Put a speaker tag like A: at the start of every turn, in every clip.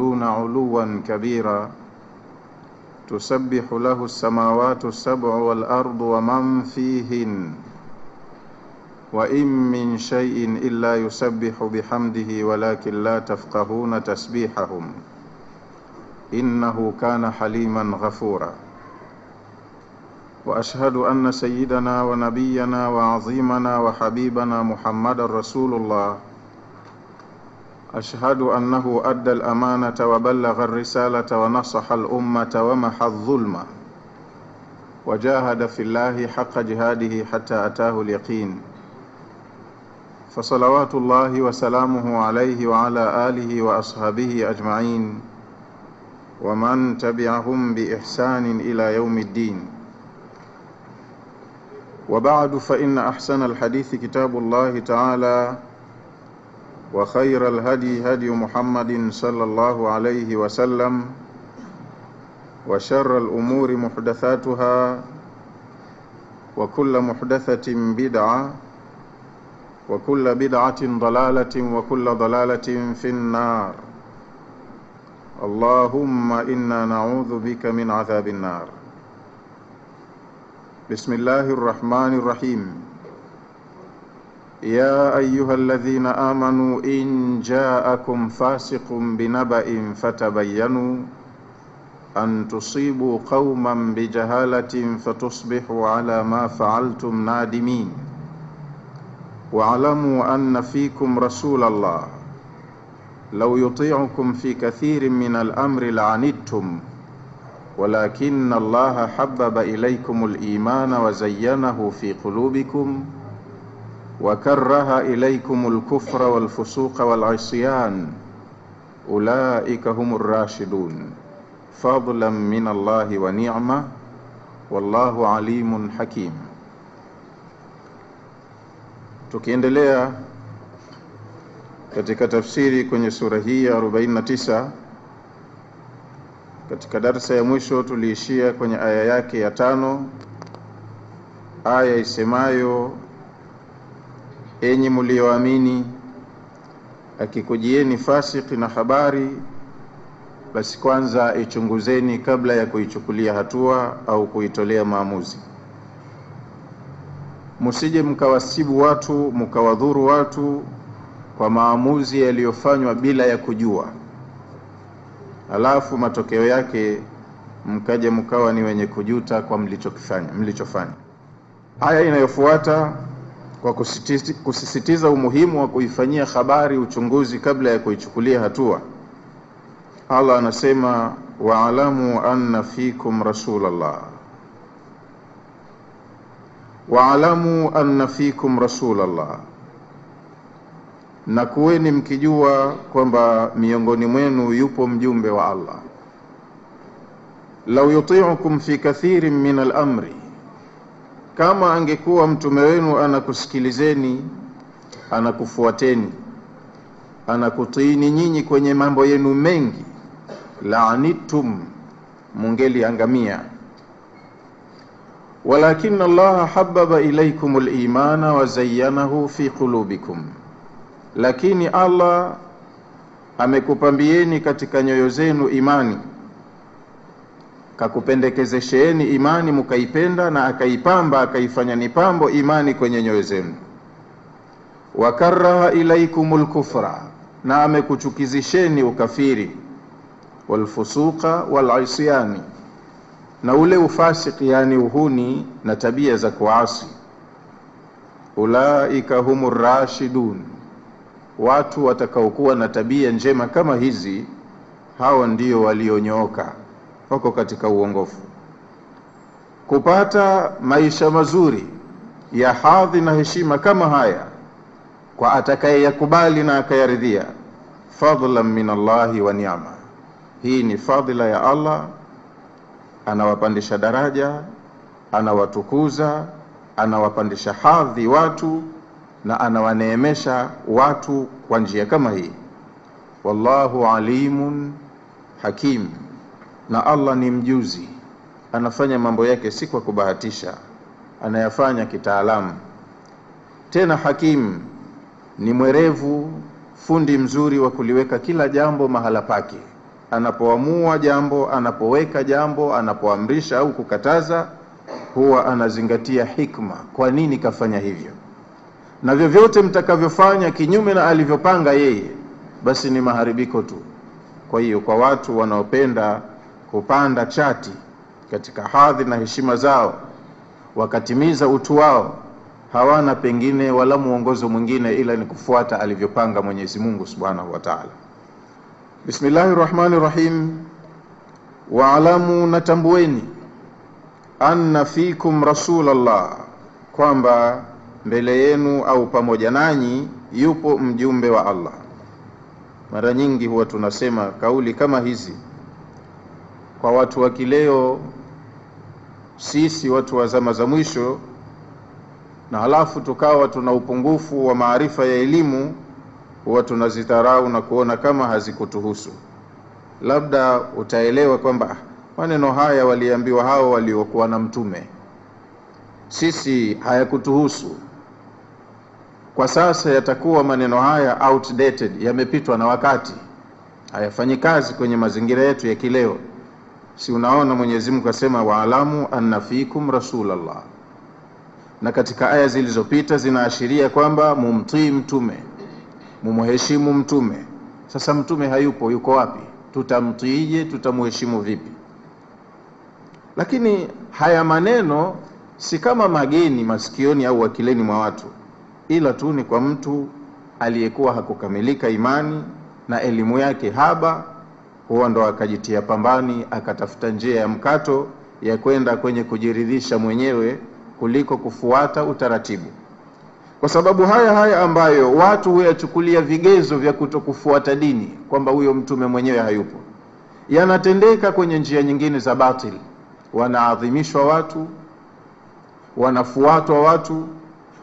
A: يعلون علوا كبيرا تسبح له السماوات السبع والأرض ومن فيهن وإن من شيء إلا يسبح بحمده ولكن لا تفقهون تسبيحهم إنه كان حليما غفورا وأشهد أن سيدنا ونبينا وعظيمنا وحبيبنا محمد رسول الله أشهد أنه أدى الأمانة وبلغ الرسالة ونصح الأمة ومحى الظلمة وجاهد في الله حق جهاده حتى أتاه اليقين فصلوات الله وسلامه عليه وعلى آله وأصحابه أجمعين ومن تبعهم بإحسان إلى يوم الدين وبعد فإن أحسن الحديث كتاب الله تعالى وخير الهدي هدي محمد صلى الله عليه وسلم وشر الأمور محدثاتها وكل محدثة بدعة وكل بدعة ضلالة وكل ضلالة في النار اللهم إنا نعوذ بك من عذاب النار بسم الله الرحمن الرحيم يا ايها الذين امنوا ان جاءكم فاسق بنبأ فتبينوا ان تصيبوا قوما بجهاله فتصبحوا على ما فعلتم نادمين واعلموا ان فيكم رسول الله لو يطيعكم في كثير من الامر لعنتم ولكن الله حبب اليكم الايمان وزينه في قلوبكم wakaraha ilaikum lkufra walfusuqa walisyan ulaika hum rashidun fadlan min allahi wa nima wallahu alimun hakim tukiendelea katika tafsiri kwenye sura hii ya 49 katika darsa ya mwisho tuliishia kwenye aya yake ya tano aya isemayo enyi mlioamini, akikujieni fasiki na habari, basi kwanza ichunguzeni kabla ya kuichukulia hatua au kuitolea maamuzi. Musije mkawasibu watu mkawadhuru watu kwa maamuzi yaliyofanywa bila ya kujua, alafu matokeo yake mkaja mkawa ni wenye kujuta kwa mlichofanya. Aya inayofuata kwa kusisitiza umuhimu wa kuifanyia habari uchunguzi kabla ya kuichukulia hatua. Allah anasema waalamu anna fikum rasulallah, waalamu anna fikum rasulallah, na kuweni mkijua kwamba miongoni mwenu yupo mjumbe wa Allah. Lau yutiukum fi kathirin min al-amri kama angekuwa mtume wenu anakusikilizeni anakufuateni anakutiini nyinyi kwenye mambo yenu mengi, laanitum, mungeliangamia. Walakina Allaha hababa ilaikum limana wazayanahu fi qulubikum, lakini Allah amekupambieni katika nyoyo zenu imani kakupendekezesheni imani mukaipenda na akaipamba akaifanya ni pambo imani kwenye nyoyo zenu wakaraha ilaikumul kufra na amekuchukizisheni ukafiri walfusuqa walisyani na ule ufasiki yani uhuni na tabia za kuasi ulaika humu rashidun watu watakaokuwa na tabia njema kama hizi hao ndio walionyooka wako katika uongofu. Kupata maisha mazuri ya hadhi na heshima kama haya kwa atakayeyakubali na akayaridhia, fadlan min Allahi wa ni'ma. Hii ni fadhila ya Allah, anawapandisha daraja, anawatukuza, anawapandisha hadhi watu na anawaneemesha watu kwa njia kama hii. Wallahu alimun hakim na Allah ni mjuzi, anafanya mambo yake si kwa kubahatisha, anayafanya kitaalamu. Tena hakimu ni mwerevu, fundi mzuri wa kuliweka kila jambo mahala pake, anapoamua jambo, anapoweka jambo, anapoamrisha au kukataza, huwa anazingatia hikma, kwa nini kafanya hivyo. Na vyovyote mtakavyofanya kinyume na alivyopanga yeye, basi ni maharibiko tu. Kwa hiyo kwa watu wanaopenda hupanda chati katika hadhi na heshima zao, wakatimiza utu wao, hawana pengine wala mwongozo mwingine ila ni kufuata alivyopanga Mwenyezi Mungu Subhanahu wa Ta'ala. Bismillahir Rahmanir Rahim. Waalamu, na tambueni, anna fikum rasulallah, kwamba mbele yenu au pamoja nanyi yupo mjumbe wa Allah. Mara nyingi huwa tunasema kauli kama hizi kwa watu wa kileo, sisi watu wa zama za mwisho, na halafu tukawa tuna upungufu wa maarifa ya elimu, huwa tunazidharau na kuona kama hazikutuhusu. Labda utaelewa kwamba ah, maneno haya waliambiwa hao waliokuwa na Mtume, sisi hayakutuhusu. Kwa sasa yatakuwa maneno haya outdated, yamepitwa na wakati, hayafanyi kazi kwenye mazingira yetu ya kileo si unaona Mwenyezi Mungu kasema waalamu anna fikum rasulallah, na katika aya zilizopita zinaashiria kwamba mumtii mtume, mumheshimu mtume. Sasa mtume hayupo, yuko wapi? Tutamtiije? Tutamuheshimu vipi? Lakini haya maneno si kama mageni masikioni au akilini mwa watu, ila tu ni kwa mtu aliyekuwa hakukamilika imani na elimu yake haba huo ndo akajitia pambani, akatafuta njia ya mkato ya kwenda kwenye kujiridhisha mwenyewe kuliko kufuata utaratibu, kwa sababu haya haya ambayo watu huyachukulia vigezo vya kutokufuata dini kwamba huyo mtume mwenyewe hayupo, yanatendeka kwenye njia nyingine za batil Wanaadhimishwa watu, wanafuatwa watu,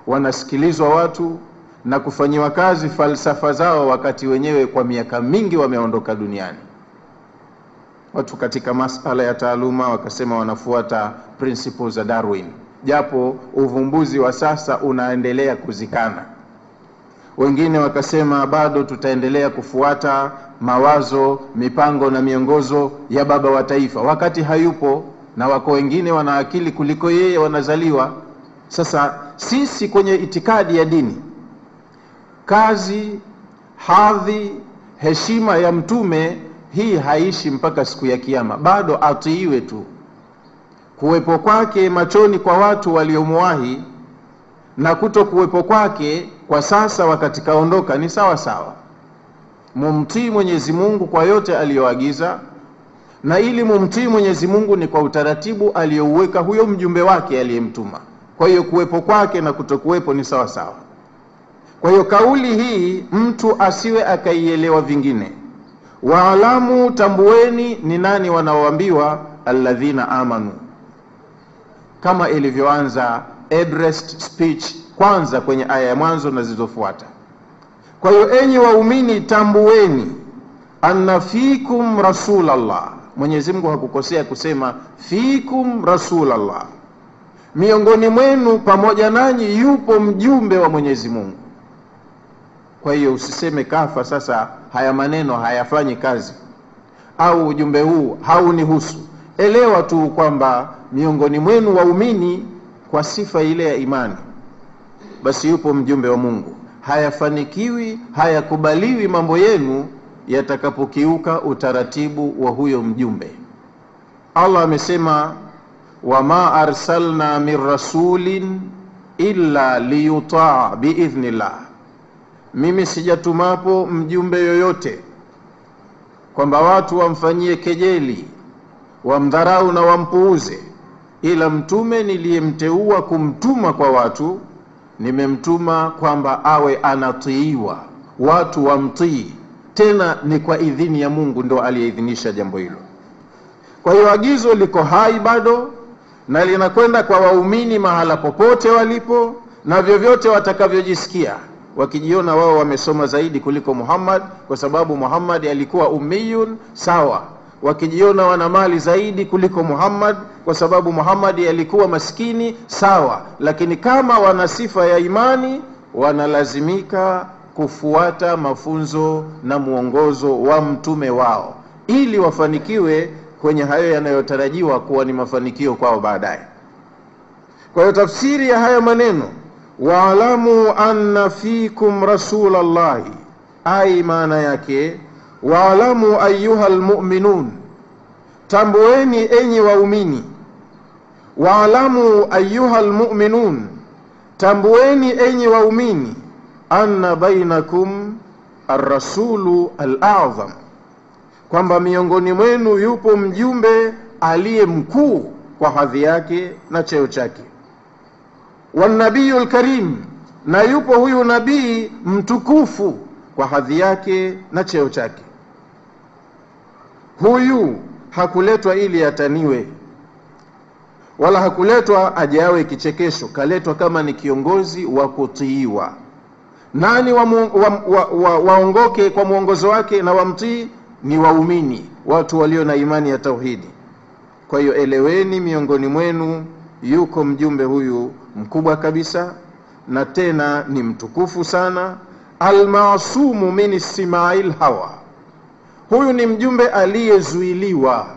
A: wanasikilizwa watu na kufanyiwa kazi falsafa zao, wakati wenyewe kwa miaka mingi wameondoka duniani watu katika masala ya taaluma wakasema wanafuata principles za Darwin, japo uvumbuzi wa sasa unaendelea kuzikana. Wengine wakasema bado tutaendelea kufuata mawazo, mipango na miongozo ya baba wa taifa wakati hayupo, na wako wengine wana akili kuliko yeye, wanazaliwa. Sasa sisi kwenye itikadi ya dini, kazi, hadhi, heshima ya mtume hii haishi mpaka siku ya Kiyama, bado atiiwe tu. Kuwepo kwake machoni kwa watu waliomuwahi na kuto kuwepo kwake kwa sasa wakati kaondoka ni sawa sawa. Mumtii Mwenyezi Mungu kwa yote aliyoagiza, na ili mumtii Mwenyezi Mungu ni kwa utaratibu aliyouweka huyo mjumbe wake aliyemtuma. Kwa hiyo kuwepo kwake na kutokuwepo ni sawa sawa. Kwa hiyo kauli hii mtu asiwe akaielewa vingine waalamu, tambueni ni nani wanaoambiwa alladhina amanu, kama ilivyoanza Everest speech kwanza kwenye aya ya mwanzo na zilizofuata. Kwa hiyo enyi waumini, tambueni anna fikum rasulallah. Mwenyezi Mungu hakukosea kusema fikum rasulallah, miongoni mwenu pamoja nanyi yupo mjumbe wa Mwenyezi Mungu. Kwa hiyo usiseme kafa sasa haya maneno hayafanyi kazi au ujumbe huu haunihusu elewa tu kwamba miongoni mwenu waumini kwa sifa ile ya imani basi yupo mjumbe wa mungu hayafanikiwi hayakubaliwi mambo yenu yatakapokiuka utaratibu wa huyo mjumbe allah amesema wama arsalna min rasulin illa liyutaa biidhnillah mimi sijatumapo mjumbe yoyote kwamba watu wamfanyie kejeli, wamdharau na wampuuze, ila mtume niliyemteua kumtuma kwa watu nimemtuma kwamba awe anatiiwa, watu wamtii, tena ni kwa idhini ya Mungu, ndo aliyeidhinisha jambo hilo. Kwa hiyo agizo liko hai bado na linakwenda kwa waumini mahala popote walipo na vyovyote watakavyojisikia wakijiona wao wamesoma zaidi kuliko Muhammad, kwa sababu Muhammad alikuwa umiyun sawa. Wakijiona wana mali zaidi kuliko Muhammad, kwa sababu Muhammad alikuwa maskini sawa. Lakini kama wana sifa ya imani, wanalazimika kufuata mafunzo na mwongozo wa mtume wao ili wafanikiwe kwenye hayo yanayotarajiwa kuwa ni mafanikio kwao baadaye. Kwa hiyo tafsiri ya haya maneno waalamu anna fikum rasul llahi ai maana yake waalamu ayuha lmuminun tambueni enyi waumini waalamu ayuha lmuminun tambueni enyi waumini anna bainakum alrasulu alazam kwamba miongoni mwenu yupo mjumbe aliye mkuu kwa hadhi yake na cheo chake wanabiyu lkarim, na yupo huyu nabii mtukufu kwa hadhi yake na cheo chake. Huyu hakuletwa ili ataniwe, wala hakuletwa ajawe kichekesho. Kaletwa kama ni kiongozi wa kutiiwa. Nani waongoke wa, wa, wa, wa kwa mwongozo wake na wamtii? Ni waumini, watu walio na imani ya tauhidi. Kwa hiyo eleweni miongoni mwenu yuko mjumbe huyu mkubwa kabisa na tena ni mtukufu sana, almasumu min simail hawa. Huyu ni mjumbe aliyezuiliwa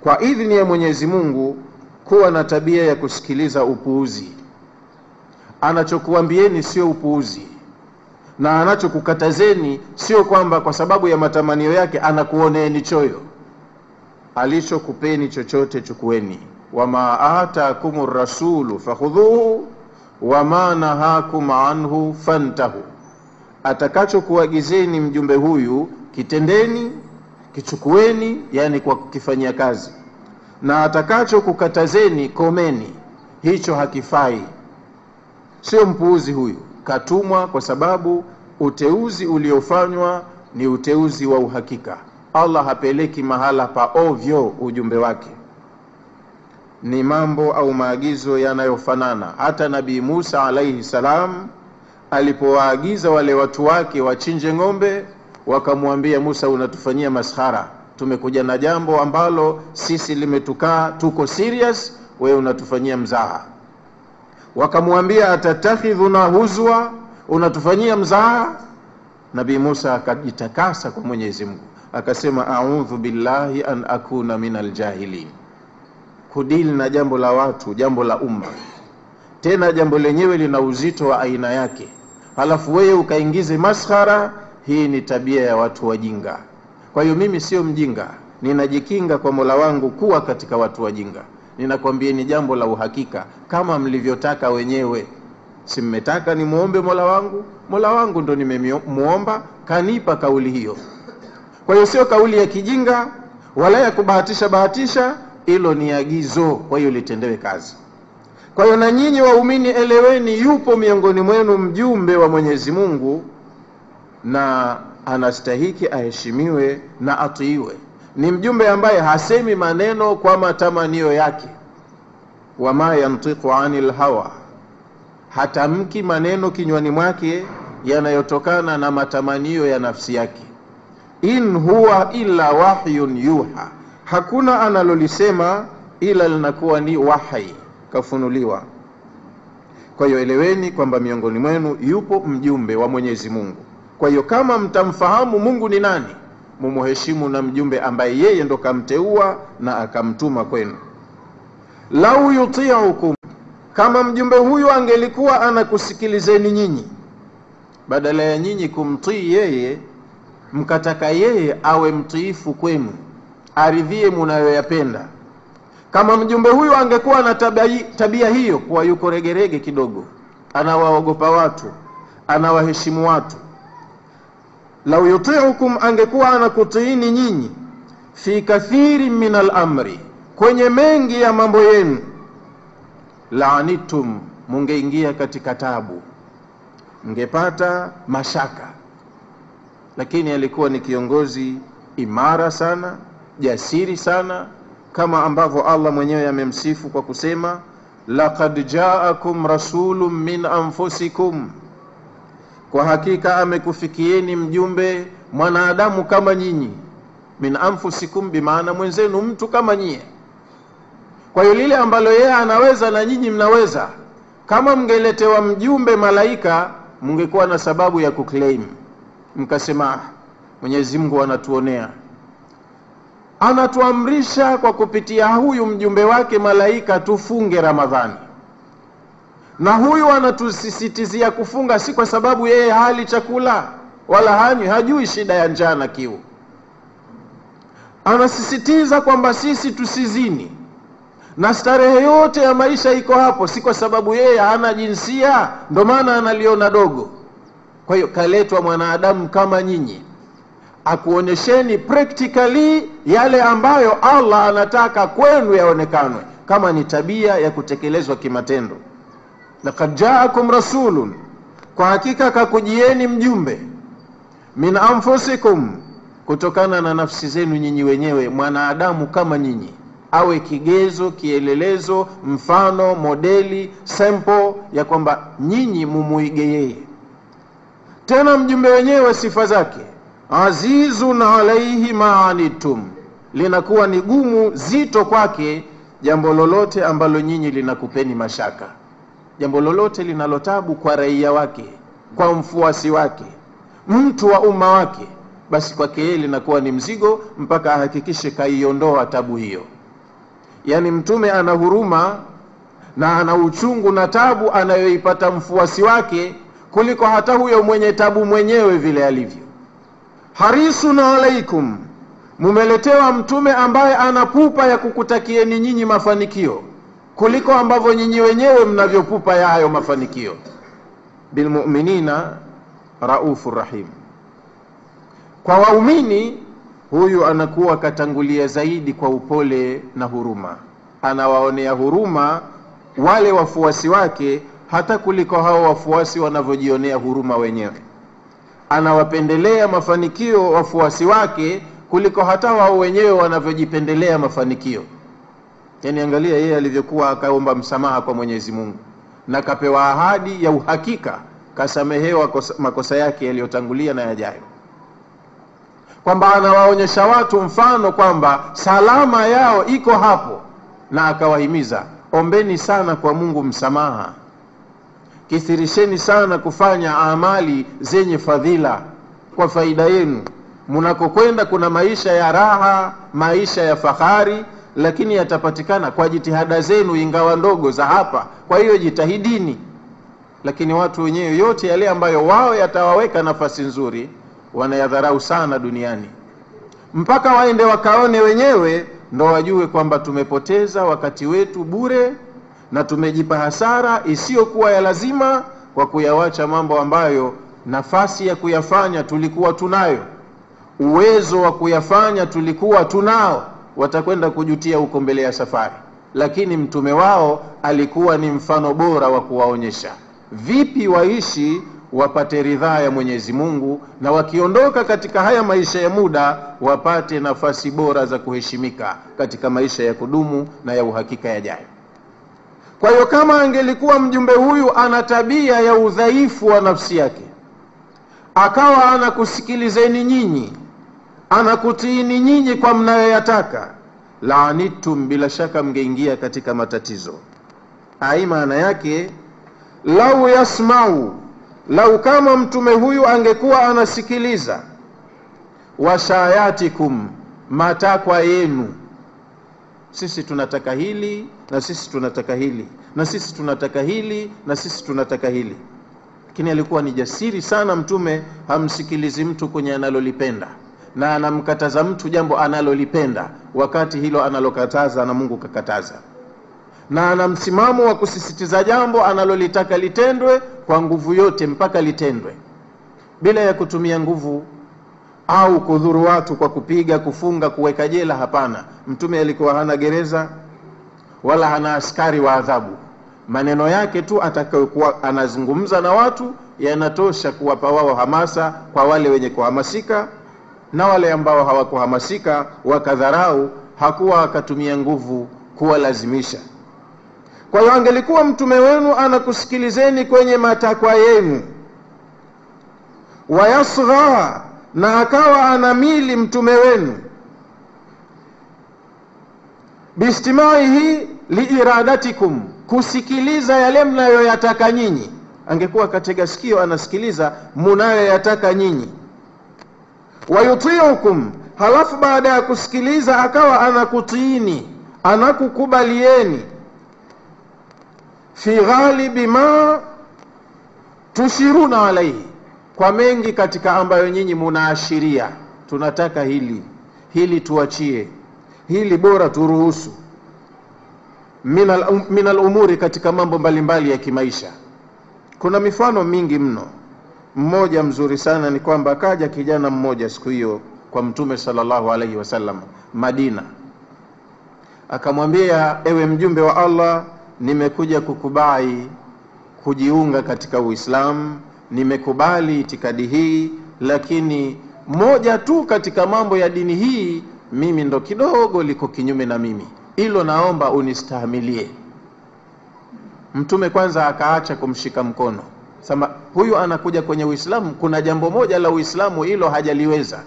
A: kwa idhini ya Mwenyezi Mungu kuwa na tabia ya kusikiliza upuuzi. Anachokuambieni sio upuuzi, na anachokukatazeni sio kwamba kwa sababu ya matamanio yake anakuoneeni choyo. Alichokupeni chochote chukueni wama atakum rasulu fakhudhuhu wama nahakum anhu fantahu, atakachokuagizeni mjumbe huyu kitendeni, kichukueni, yani kwa kukifanyia kazi, na atakachokukatazeni komeni, hicho hakifai. Sio mpuuzi huyu, katumwa kwa sababu uteuzi uliofanywa ni uteuzi wa uhakika. Allah hapeleki mahala pa ovyo ujumbe wake ni mambo au maagizo yanayofanana. Hata Nabii Musa alaihi salam alipowaagiza wale watu wake wachinje ng'ombe, wakamwambia Musa, unatufanyia maskhara, tumekuja na jambo ambalo sisi limetukaa, tuko serious, wewe unatufanyia mzaha. Wakamwambia atatakhidhuna huzwa, unatufanyia mzaha. Nabii Musa akajitakasa kwa Mwenyezi Mungu akasema, audhu billahi an akuna min aljahilin hudili na jambo la watu, jambo la umma, tena jambo lenyewe lina uzito wa aina yake, halafu wewe ukaingize maskhara. Hii ni tabia ya watu wajinga. Kwa hiyo mimi sio mjinga, ninajikinga kwa Mola wangu kuwa katika watu wajinga. Ninakwambia ni jambo la uhakika kama mlivyotaka wenyewe. Si mmetaka nimwombe Mola wangu? Mola wangu ndo nimemwomba, kanipa kauli hiyo. Kwa hiyo sio kauli ya kijinga wala ya kubahatisha bahatisha hilo ni agizo, kwa hiyo litendewe kazi. Kwa hiyo na nyinyi waumini eleweni, yupo miongoni mwenu mjumbe wa Mwenyezi Mungu na anastahiki aheshimiwe na atiiwe. Ni mjumbe ambaye hasemi maneno kwa matamanio yake, wama yantiqu anil hawa, hatamki maneno kinywani mwake yanayotokana na matamanio ya nafsi yake, in huwa illa wahyun yuha hakuna analolisema ila linakuwa ni wahai kafunuliwa kwa hiyo eleweni kwamba miongoni mwenu yupo mjumbe wa Mwenyezi Mungu kwa hiyo kama mtamfahamu Mungu ni nani mumuheshimu na mjumbe ambaye yeye ndo kamteua na akamtuma kwenu lau yutiukum kama mjumbe huyu angelikuwa anakusikilizeni nyinyi badala ya nyinyi kumtii yeye mkataka yeye awe mtiifu kwenu aridhie munayoyapenda kama mjumbe huyu angekuwa na tabia, tabia hiyo kuwa yuko regerege kidogo anawaogopa watu anawaheshimu watu lau yutiukum angekuwa anakutiini nyinyi fi kathiri min alamri kwenye mengi ya mambo yenu laanitum mungeingia katika tabu mngepata mashaka lakini alikuwa ni kiongozi imara sana jasiri sana kama ambavyo Allah mwenyewe amemsifu kwa kusema laqad jaakum rasulun min anfusikum, kwa hakika amekufikieni mjumbe mwanadamu kama nyinyi. Min anfusikum, bimaana mwenzenu, mtu kama nyie. Kwa hiyo lile ambalo yeye anaweza na nyinyi mnaweza. Kama mngeletewa mjumbe malaika, mngekuwa na sababu ya kuclaim, mkasema ah, Mwenyezi Mungu anatuonea anatuamrisha kwa kupitia huyu mjumbe wake malaika tufunge Ramadhani, na huyu anatusisitizia kufunga si kwa sababu yeye hali chakula wala hanywi, hajui shida ya njaa na kiu. Anasisitiza kwamba sisi tusizini na starehe yote ya maisha iko hapo, si kwa sababu yeye hana jinsia, ndo maana analiona dogo. Kwa hiyo kaletwa mwanadamu kama nyinyi akuonyesheni practically yale ambayo Allah anataka kwenu yaonekanwe, kama ni tabia ya kutekelezwa kimatendo. Laqad jaakum rasulun, kwa hakika kakujieni mjumbe min anfusikum, kutokana na nafsi zenu nyinyi wenyewe, mwanadamu kama nyinyi awe kigezo, kielelezo, mfano, modeli, sample ya kwamba nyinyi mumuige yeye. Tena mjumbe wenyewe sifa zake azizun alaihi ma anitum, linakuwa ni gumu zito kwake jambo lolote ambalo nyinyi linakupeni mashaka, jambo lolote linalotabu kwa raia wake, kwa mfuasi wake, mtu wa umma wake, basi kwake yeye linakuwa ni mzigo mpaka ahakikishe kaiondoa tabu hiyo. Yaani Mtume ana huruma na ana uchungu na tabu anayoipata mfuasi wake kuliko hata huyo mwenye tabu mwenyewe vile alivyo harisun alaikum, mumeletewa mtume ambaye anapupa ya kukutakieni nyinyi mafanikio kuliko ambavyo nyinyi wenyewe mnavyopupa ya hayo mafanikio. Bilmuminina raufu rahim, kwa waumini huyu anakuwa katangulia zaidi kwa upole na huruma, anawaonea huruma wale wafuasi wake hata kuliko hao wafuasi wanavyojionea huruma wenyewe anawapendelea mafanikio wafuasi wake kuliko hata wao wenyewe wanavyojipendelea mafanikio yaani angalia yeye alivyokuwa akaomba msamaha kwa mwenyezi mungu na kapewa ahadi ya uhakika kasamehewa makosa yake yaliyotangulia na yajayo kwamba anawaonyesha watu mfano kwamba salama yao iko hapo na akawahimiza ombeni sana kwa mungu msamaha kithirisheni sana kufanya amali zenye fadhila kwa faida yenu. Mnakokwenda kuna maisha ya raha, maisha ya fahari, lakini yatapatikana kwa jitihada zenu, ingawa ndogo za hapa. Kwa hiyo jitahidini, lakini watu wenyewe, yote yale ambayo wao yatawaweka nafasi nzuri, wanayadharau sana duniani, mpaka waende wakaone wenyewe, ndo wajue kwamba tumepoteza wakati wetu bure na tumejipa hasara isiyokuwa ya lazima kwa kuyawacha mambo ambayo nafasi ya kuyafanya tulikuwa tunayo, uwezo wa kuyafanya tulikuwa tunao. Watakwenda kujutia huko mbele ya safari, lakini mtume wao alikuwa ni mfano bora wa kuwaonyesha vipi waishi wapate ridhaa ya Mwenyezi Mungu, na wakiondoka katika haya maisha ya muda wapate nafasi bora za kuheshimika katika maisha ya kudumu na ya uhakika yajayo. Kwa hiyo kama angelikuwa mjumbe huyu ana tabia ya udhaifu wa nafsi yake, akawa anakusikilizeni nyinyi, anakutiini nyinyi kwa mnayoyataka, laanitum, bila shaka mngeingia katika matatizo. Ai, maana yake lau yasmau, lau kama mtume huyu angekuwa anasikiliza washayatikum, matakwa yenu sisi tunataka hili na sisi tunataka hili na sisi tunataka hili na sisi tunataka hili. Lakini alikuwa ni jasiri sana Mtume, hamsikilizi mtu kwenye analolipenda na anamkataza mtu jambo analolipenda, wakati hilo analokataza na Mungu kakataza, na ana msimamo wa kusisitiza jambo analolitaka litendwe kwa nguvu yote mpaka litendwe bila ya kutumia nguvu au kudhuru watu kwa kupiga, kufunga, kuweka jela. Hapana, Mtume alikuwa hana gereza wala hana askari wa adhabu. Maneno yake tu atakayokuwa anazungumza na watu yanatosha kuwapa wao hamasa, kwa wale wenye kuhamasika na wale ambao hawakuhamasika wakadharau, hakuwa akatumia nguvu kuwalazimisha. Kwa hiyo, angelikuwa mtume wenu anakusikilizeni kwenye matakwa yenu wayasgha na akawa ana mili mtume wenu biistimaihi liiradatikum kusikiliza yale mnayoyataka nyinyi angekuwa katega sikio anasikiliza munayoyataka nyinyi wayutiukum halafu baada ya kusikiliza akawa anakutiini anakukubalieni fi ghalibi ma tushiruna alaihi kwa mengi katika ambayo nyinyi munaashiria, tunataka hili hili tuachie, hili bora turuhusu, min alumuri, um, katika mambo mbalimbali ya kimaisha. Kuna mifano mingi mno. Mmoja mzuri sana ni kwamba akaja kijana mmoja siku hiyo kwa Mtume sallallahu alaihi wasallam Madina, akamwambia, ewe mjumbe wa Allah, nimekuja kukubai kujiunga katika Uislamu nimekubali itikadi hii, lakini moja tu katika mambo ya dini hii mimi ndo kidogo liko kinyume na mimi, hilo naomba unistahamilie Mtume kwanza akaacha kumshika mkono, sema huyu anakuja kwenye Uislamu, kuna jambo moja la Uislamu hilo hajaliweza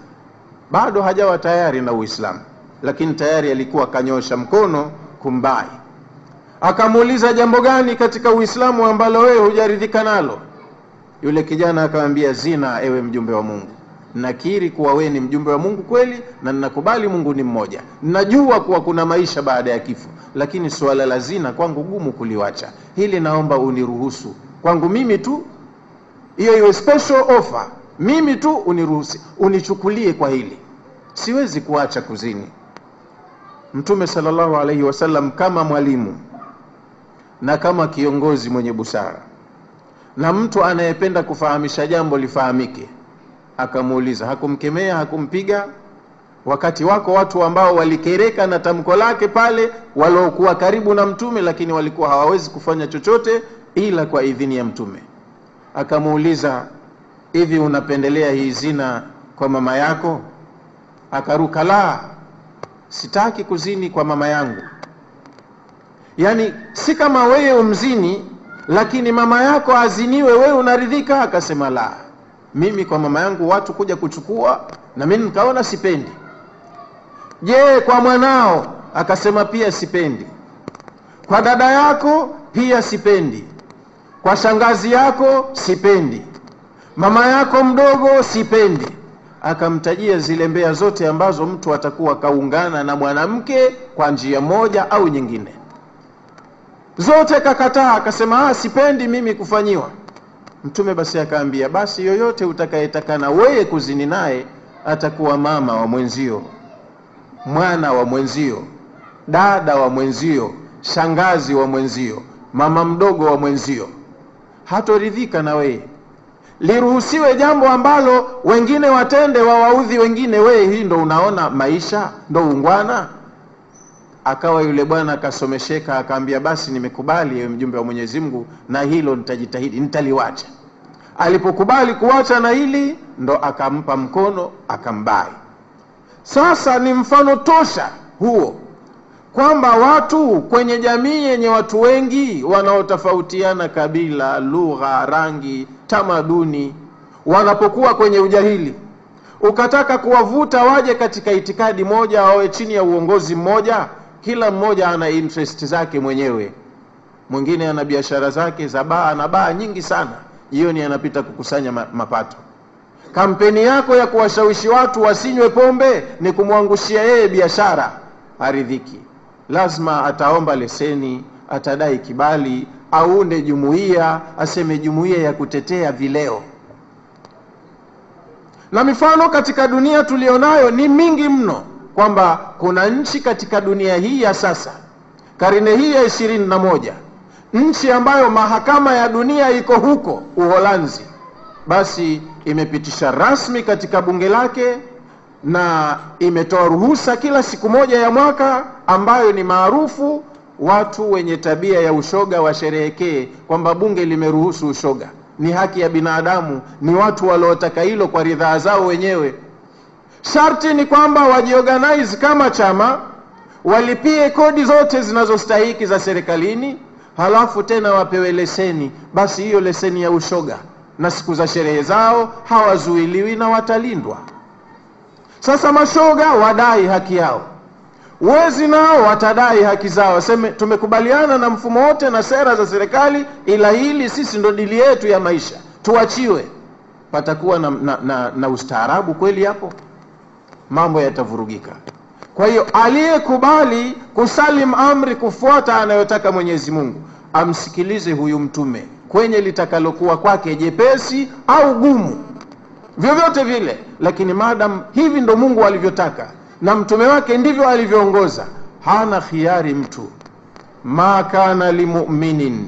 A: bado, hajawa tayari na Uislamu, lakini tayari alikuwa akanyosha mkono kumbai. Akamuuliza, jambo gani katika Uislamu ambalo wewe hujaridhika nalo? Yule kijana akamwambia, zina, ewe mjumbe wa Mungu, nakiri kuwa wewe ni mjumbe wa Mungu kweli, na ninakubali Mungu ni mmoja, najua kuwa kuna maisha baada ya kifo, lakini suala la zina kwangu gumu kuliwacha. Hili naomba uniruhusu kwangu, mimi tu, hiyo iwe special offer, mimi tu uniruhusi, unichukulie kwa hili, siwezi kuacha kuzini. Mtume sallallahu alaihi wasallam kama mwalimu na kama kiongozi mwenye busara na mtu anayependa kufahamisha jambo lifahamike. Akamuuliza, hakumkemea hakumpiga. Wakati wako watu ambao walikereka na tamko lake pale, waliokuwa karibu na Mtume, lakini walikuwa hawawezi kufanya chochote ila kwa idhini ya Mtume. Akamuuliza, hivi unapendelea hii zina kwa mama yako? Akaruka, la, sitaki kuzini kwa mama yangu. Yani si kama wewe umzini lakini mama yako aziniwe, wewe unaridhika? Akasema la, mimi kwa mama yangu watu kuja kuchukua na mimi nikaona sipendi. Je, kwa mwanao? Akasema pia sipendi. Kwa dada yako pia sipendi. Kwa shangazi yako sipendi. Mama yako mdogo sipendi. Akamtajia zile mbea zote ambazo mtu atakuwa kaungana na mwanamke kwa njia moja au nyingine zote kakataa, akasema ah, sipendi mimi kufanyiwa. Mtume basi akaambia, basi yoyote utakayetakana wewe kuzini naye atakuwa mama wa mwenzio, mwana wa mwenzio, dada wa mwenzio, shangazi wa mwenzio, mama mdogo wa mwenzio. Hatoridhika na wewe. Liruhusiwe jambo ambalo wengine watende, wawaudhi wengine, wewe hii ndo unaona maisha ndo ungwana? akawa yule bwana akasomesheka, akaambia basi, nimekubali ewe mjumbe wa Mwenyezi Mungu, na hilo nitajitahidi, nitaliwacha. Alipokubali kuwacha na hili, ndo akampa mkono akambai. Sasa ni mfano tosha huo kwamba watu kwenye jamii yenye watu wengi wanaotofautiana kabila, lugha, rangi, tamaduni, wanapokuwa kwenye ujahili, ukataka kuwavuta waje katika itikadi moja, wawe chini ya uongozi mmoja kila mmoja ana interest zake mwenyewe mwingine ana biashara zake za baa na baa nyingi sana jioni anapita kukusanya mapato kampeni yako ya kuwashawishi watu wasinywe pombe ni kumwangushia yeye biashara aridhiki lazima ataomba leseni atadai kibali aunde jumuiya aseme jumuiya ya kutetea vileo na mifano katika dunia tuliyonayo ni mingi mno kwamba kuna nchi katika dunia hii ya sasa karne hii ya ishirini na moja nchi ambayo mahakama ya dunia iko huko Uholanzi, basi imepitisha rasmi katika bunge lake na imetoa ruhusa kila siku moja ya mwaka ambayo ni maarufu watu wenye tabia ya ushoga washerehekee kwamba bunge limeruhusu ushoga. Ni haki ya binadamu, ni watu waliotaka hilo kwa ridhaa zao wenyewe. Sharti ni kwamba wajiorganize kama chama, walipie kodi zote zinazostahiki za serikalini, halafu tena wapewe leseni. Basi hiyo leseni ya ushoga, na siku za sherehe zao hawazuiliwi na watalindwa. Sasa mashoga wadai haki yao, wezi nao watadai haki zao, waseme tumekubaliana na mfumo wote na sera za serikali, ila hili sisi ndo dili yetu ya maisha, tuachiwe. Patakuwa na, na, na, na ustaarabu kweli hapo? mambo yatavurugika kwa hiyo aliyekubali kusalim amri kufuata anayotaka mwenyezi mungu amsikilize huyu mtume kwenye litakalokuwa kwake jepesi au gumu vyovyote vile lakini madam hivi ndo mungu alivyotaka na mtume wake ndivyo alivyoongoza hana khiari mtu ma kana limuminin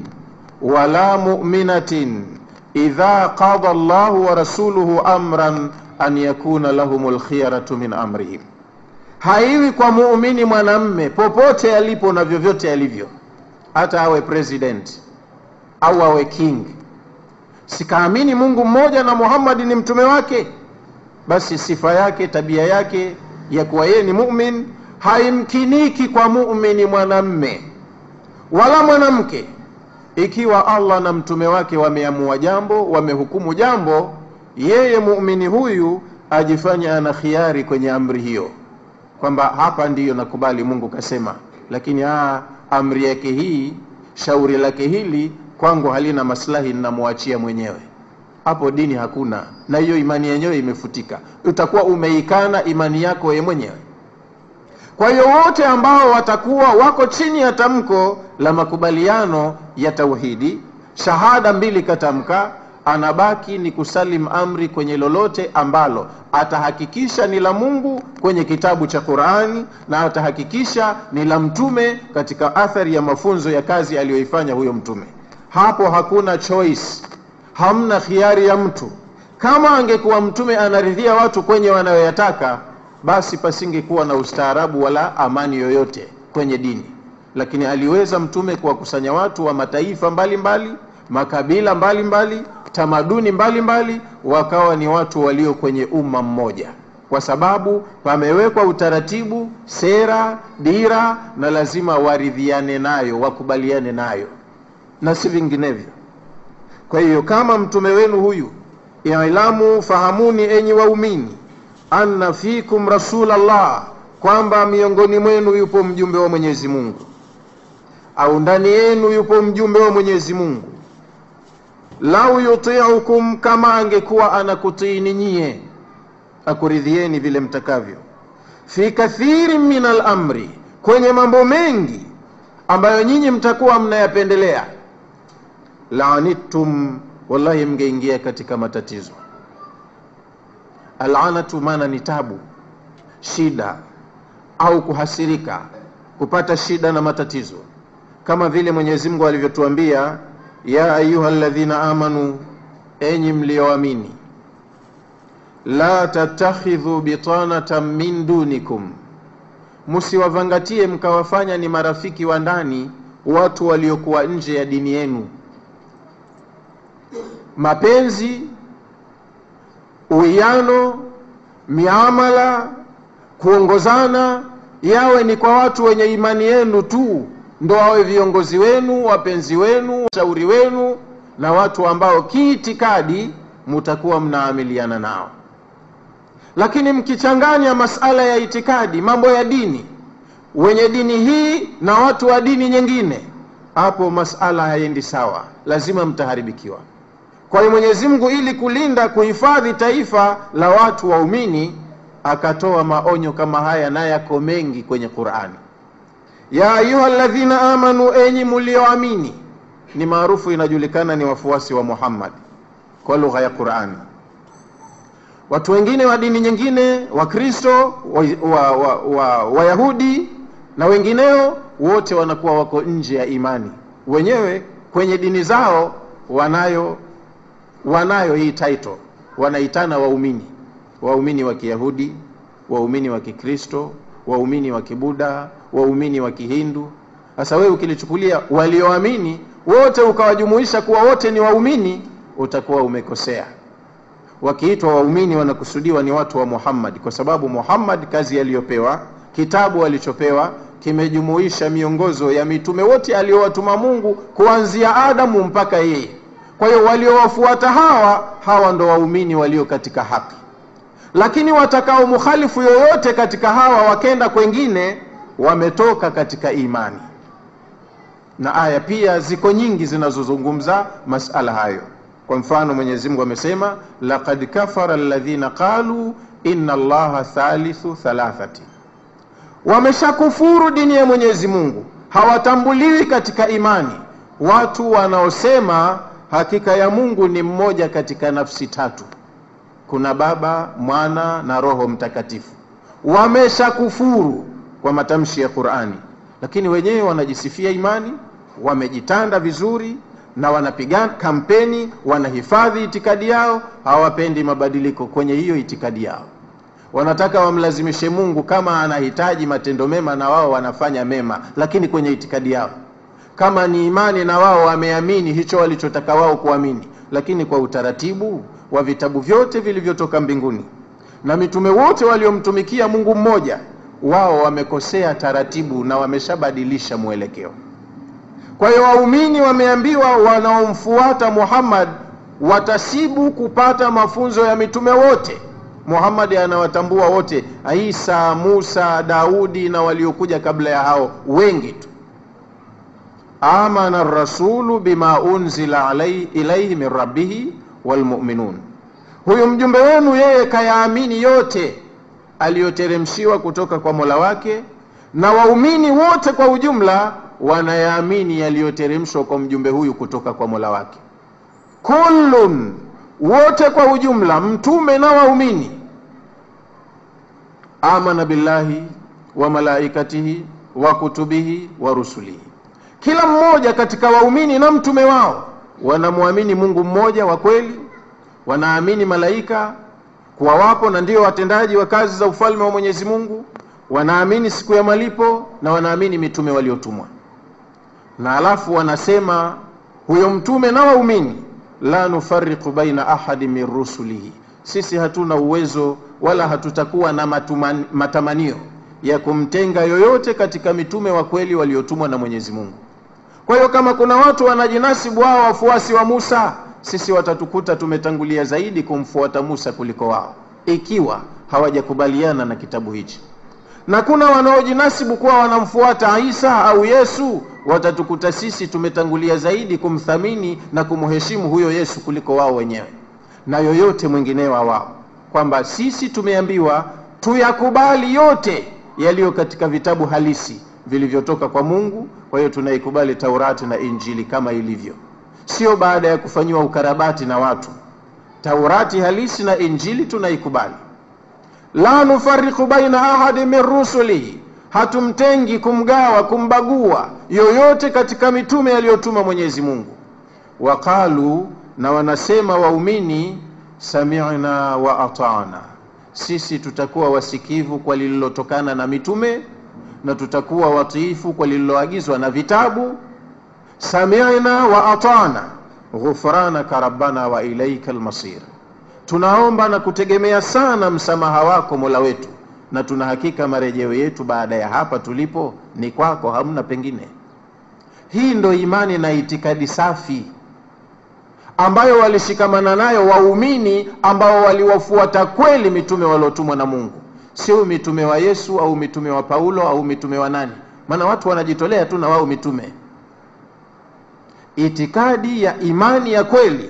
A: wala muminatin idha qada llahu wa rasuluhu amran an yakuna lahum khiyaratu min amrihim, haiwi kwa muumini mwanamme popote alipo na vyovyote alivyo, hata awe president au awe king. Sikaamini Mungu mmoja na Muhammad ni mtume wake, basi sifa yake, tabia yake ya kuwa yeye ni mumin haimkiniki kwa muumini mwanamme wala mwanamke, ikiwa Allah na mtume wake wameamua jambo, wamehukumu jambo yeye muumini huyu ajifanya ana khiari kwenye amri hiyo kwamba hapa ndiyo nakubali mungu kasema lakini aa, ah, amri yake hii shauri lake hili kwangu halina maslahi ninamwachia mwenyewe hapo dini hakuna na hiyo imani yenyewe imefutika utakuwa umeikana imani yako wewe mwenyewe kwa hiyo wote ambao watakuwa wako chini ya tamko la makubaliano ya tauhidi shahada mbili katamka anabaki ni kusalim amri kwenye lolote ambalo atahakikisha ni la Mungu kwenye kitabu cha Qur'ani na atahakikisha ni la mtume katika athari ya mafunzo ya kazi aliyoifanya huyo mtume. Hapo hakuna choice, hamna khiari ya mtu. Kama angekuwa mtume anaridhia watu kwenye wanayoyataka, basi pasingekuwa na ustaarabu wala amani yoyote kwenye dini, lakini aliweza mtume kuwakusanya watu wa mataifa mbalimbali mbali, makabila mbalimbali mbali, tamaduni mbalimbali mbali, wakawa ni watu walio kwenye umma mmoja kwa sababu pamewekwa utaratibu, sera, dira na lazima waridhiane nayo, wakubaliane nayo na si vinginevyo. Kwa hiyo kama mtume wenu huyu, ilamu fahamuni, enyi waumini, anna fikum rasulallah, kwamba miongoni mwenu yupo mjumbe wa Mwenyezi Mungu, au ndani yenu yupo mjumbe wa Mwenyezi Mungu lau yutiukum, kama angekuwa anakutiini nyie, akuridhieni vile mtakavyo, fi kathirin min alamri, kwenye mambo mengi ambayo nyinyi mtakuwa mnayapendelea. Laanittum, wallahi mngeingia katika matatizo. Alanatu maana ni tabu, shida au kuhasirika, kupata shida na matatizo, kama vile Mwenyezi Mungu alivyotuambia ya ayuha ladhina amanu enyi mlioamini la tattakhidhu bitanatan min dunikum msiwavangatie mkawafanya ni marafiki wa ndani watu waliokuwa nje ya dini yenu mapenzi uwiano miamala kuongozana yawe ni kwa watu wenye imani yenu tu ndo wawe viongozi wenu, wapenzi wenu, washauri wenu, na watu ambao kiitikadi mutakuwa mnaamiliana nao. Lakini mkichanganya masala ya itikadi, mambo ya dini, wenye dini hii na watu wa dini nyingine, hapo masala hayendi sawa, lazima mtaharibikiwa. Kwa hiyo mwenyezimngu ili kulinda kuhifadhi taifa la watu waumini akatoa maonyo kama haya, na yako mengi kwenye Qur'ani ya ayuha ladhina amanu, enyi mulioamini Ni maarufu inajulikana ni wafuasi wa Muhammad kwa lugha ya Qurani. Watu wengine wa dini nyingine, Wakristo, Wayahudi wa, wa, wa na wengineo wote wanakuwa wako nje ya imani wenyewe, kwenye dini zao wanayo wanayo hii title, wanaitana waumini, waumini wa Kiyahudi, waumini wa Kikristo, waumini wa Kibuda waumini wa Kihindu. Sasa wewe ukilichukulia walioamini wote ukawajumuisha kuwa wote ni waumini, utakuwa umekosea. Wakiitwa waumini wanakusudiwa ni watu wa Muhammad, kwa sababu Muhammad kazi aliyopewa, kitabu alichopewa kimejumuisha miongozo ya mitume wote aliyowatuma Mungu kuanzia Adamu mpaka yeye. Kwa hiyo waliowafuata hawa hawa ndo waumini walio katika haki, lakini watakao mukhalifu yoyote katika hawa wakenda kwengine wametoka katika imani na aya pia ziko nyingi zinazozungumza masala hayo kwa mfano mwenyezi mungu amesema laqad kafara alladhina qalu inna allaha thalithu thalathati wameshakufuru dini ya mwenyezi mungu hawatambuliwi katika imani watu wanaosema hakika ya mungu ni mmoja katika nafsi tatu kuna baba mwana na roho mtakatifu wameshakufuru kwa matamshi ya Qur'ani, lakini wenyewe wanajisifia imani, wamejitanda vizuri na wanapiga kampeni, wanahifadhi itikadi yao, hawapendi mabadiliko kwenye hiyo itikadi yao. Wanataka wamlazimishe Mungu kama anahitaji matendo mema, na wao wanafanya mema, lakini kwenye itikadi yao. Kama ni imani, na wao wameamini hicho walichotaka wao kuamini, lakini kwa utaratibu wa vitabu vyote vilivyotoka mbinguni na mitume wote waliomtumikia Mungu mmoja wao wamekosea taratibu na wameshabadilisha mwelekeo. Kwa hiyo waumini wameambiwa wanaomfuata Muhammad watasibu kupata mafunzo ya mitume wote. Muhammad anawatambua wote, Isa, Musa, Daudi na waliokuja kabla ya hao wengi tu. Amana rasulu bima unzila ilaihi min rabbihi walmuminun, huyu mjumbe wenu yeye kayaamini yote aliyoteremshiwa kutoka kwa Mola wake na waumini wote kwa ujumla wanayaamini yaliyoteremshwa kwa mjumbe huyu kutoka kwa Mola wake. Kullun, wote kwa ujumla, mtume na waumini. Amana billahi wa malaikatihi wa kutubihi wa rusulihi, kila mmoja katika waumini na mtume wao wanamwamini Mungu mmoja wa kweli, wanaamini malaika kuwa wapo na ndio watendaji wa kazi za ufalme wa Mwenyezi Mungu, wanaamini siku ya malipo na wanaamini mitume waliotumwa. Na alafu wanasema huyo mtume na waumini, la nufariqu baina ahadi min rusulihi, sisi hatuna uwezo wala hatutakuwa na matumani, matamanio ya kumtenga yoyote katika mitume wa kweli waliotumwa na Mwenyezi Mungu. Kwa hiyo kama kuna watu wanajinasibu wao wafuasi wa Musa sisi watatukuta tumetangulia zaidi kumfuata Musa kuliko wao, ikiwa hawajakubaliana na kitabu hichi. Na kuna wanaojinasibu kuwa wanamfuata Isa au Yesu, watatukuta sisi tumetangulia zaidi kumthamini na kumheshimu huyo Yesu kuliko wao wenyewe na yoyote wa wao, kwamba sisi tumeambiwa tuyakubali yote yaliyo katika vitabu halisi vilivyotoka kwa Mungu. Kwa hiyo tunaikubali Taurati na Injili kama ilivyo sio baada ya kufanyiwa ukarabati na watu. Taurati halisi na Injili tunaikubali. La nufariqu baina ahadi min rusulihi, hatumtengi kumgawa, kumbagua yoyote katika mitume aliyotuma Mwenyezi Mungu. Waqalu, na wanasema waumini, sami'na wa ata'na, sisi tutakuwa wasikivu kwa lililotokana na mitume na tutakuwa watiifu kwa lililoagizwa na vitabu sami'na wa atana ghufranaka rabbana wa ilaika almasir tunaomba na kutegemea sana msamaha wako mola wetu na tuna hakika marejeo yetu baada ya hapa tulipo ni kwako hamna pengine hii ndo imani na itikadi safi ambayo walishikamana nayo waumini ambao waliwafuata kweli mitume waliotumwa na mungu sio mitume wa yesu au mitume wa paulo au mitume wa nani maana watu wanajitolea tu na wao mitume itikadi ya imani ya kweli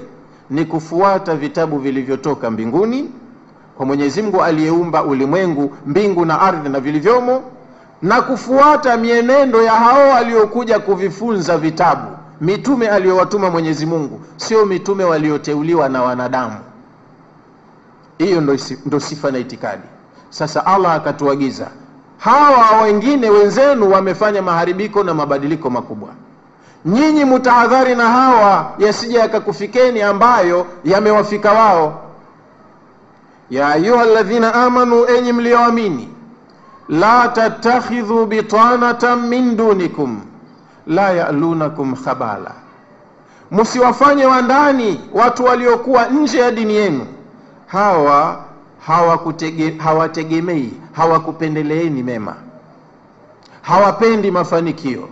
A: ni kufuata vitabu vilivyotoka mbinguni kwa Mwenyezi Mungu aliyeumba ulimwengu, mbingu na ardhi na vilivyomo, na kufuata mienendo ya hao waliokuja kuvifunza vitabu, mitume aliyowatuma Mwenyezi Mungu, sio mitume walioteuliwa na wanadamu. Hiyo ndo sifa na itikadi. Sasa Allah akatuagiza, hawa wengine wenzenu wamefanya maharibiko na mabadiliko makubwa nyinyi mutahadhari na hawa yasija yakakufikeni ambayo yamewafika wao ya ayuha ladhina amanu enyi mlioamini la tattakhidhu bitanatan min dunikum la yalunakum khabala msiwafanye wa ndani watu waliokuwa nje ya dini yenu hawa hawategemei hawa mema hawapendi mafanikio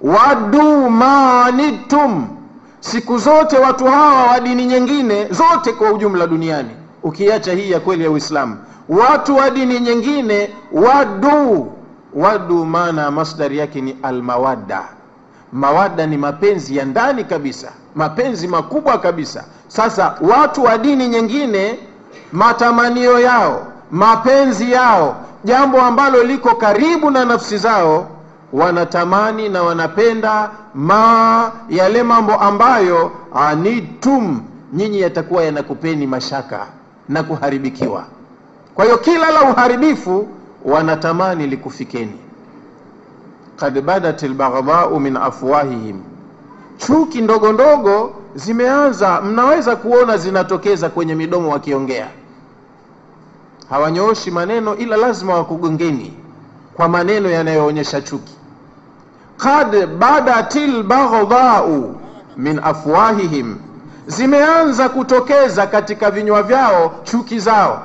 A: wadu manitum siku zote watu hawa wa dini nyingine zote kwa ujumla duniani ukiacha hii ya kweli ya uislamu watu wa dini nyingine wadu wadu maana masdari yake ni almawadda mawadda ni mapenzi ya ndani kabisa mapenzi makubwa kabisa sasa watu wa dini nyingine matamanio yao mapenzi yao jambo ambalo liko karibu na nafsi zao wanatamani na wanapenda ma yale mambo ambayo anitum, ah, nyinyi yatakuwa yanakupeni mashaka na kuharibikiwa. Kwa hiyo kila la uharibifu wanatamani likufikeni. Kad badat lbaghdhau min afwahihim, chuki ndogo ndogo zimeanza, mnaweza kuona zinatokeza kwenye midomo wakiongea. Hawanyooshi maneno, ila lazima wakugongeni kwa maneno yanayoonyesha chuki. Qad badatil baghdha'u min afwahihim, zimeanza kutokeza katika vinywa vyao chuki zao.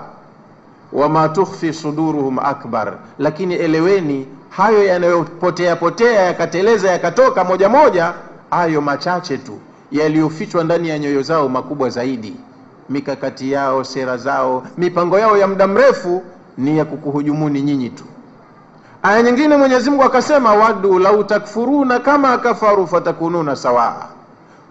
A: Wama tukhfi suduruhum akbar, lakini eleweni hayo yanayopotea potea yakateleza yakatoka moja moja, hayo machache tu yaliyofichwa ndani ya nyoyo zao makubwa zaidi. Mikakati yao, sera zao, mipango yao ya muda mrefu ni ya kukuhujumuni nyinyi tu aya nyingine mwenyezi mungu akasema wadu lau takfuruna kama kafaru fatakununa sawaa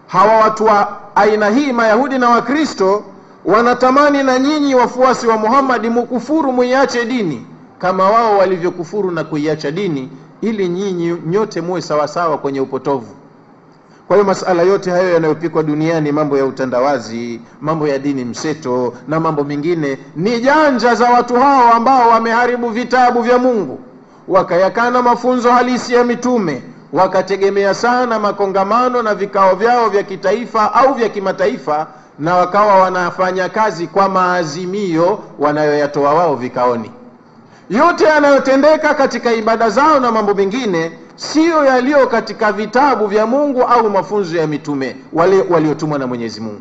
A: hawa watu wa aina hii mayahudi na wakristo wanatamani na nyinyi wafuasi wa muhammadi mukufuru muiache dini kama wao walivyokufuru na kuiacha dini ili nyinyi nyote muwe sawasawa kwenye upotovu kwa hiyo masala yote hayo yanayopikwa duniani mambo ya utandawazi mambo ya dini mseto na mambo mengine ni janja za watu hao ambao wameharibu vitabu vya mungu wakayakana mafunzo halisi ya mitume wakategemea sana makongamano na vikao vyao vya kitaifa au vya kimataifa na wakawa wanafanya kazi kwa maazimio wanayoyatoa wao vikaoni yote yanayotendeka katika ibada zao na mambo mengine siyo yaliyo katika vitabu vya mungu au mafunzo ya mitume waliotumwa waliotumwa na mwenyezi mungu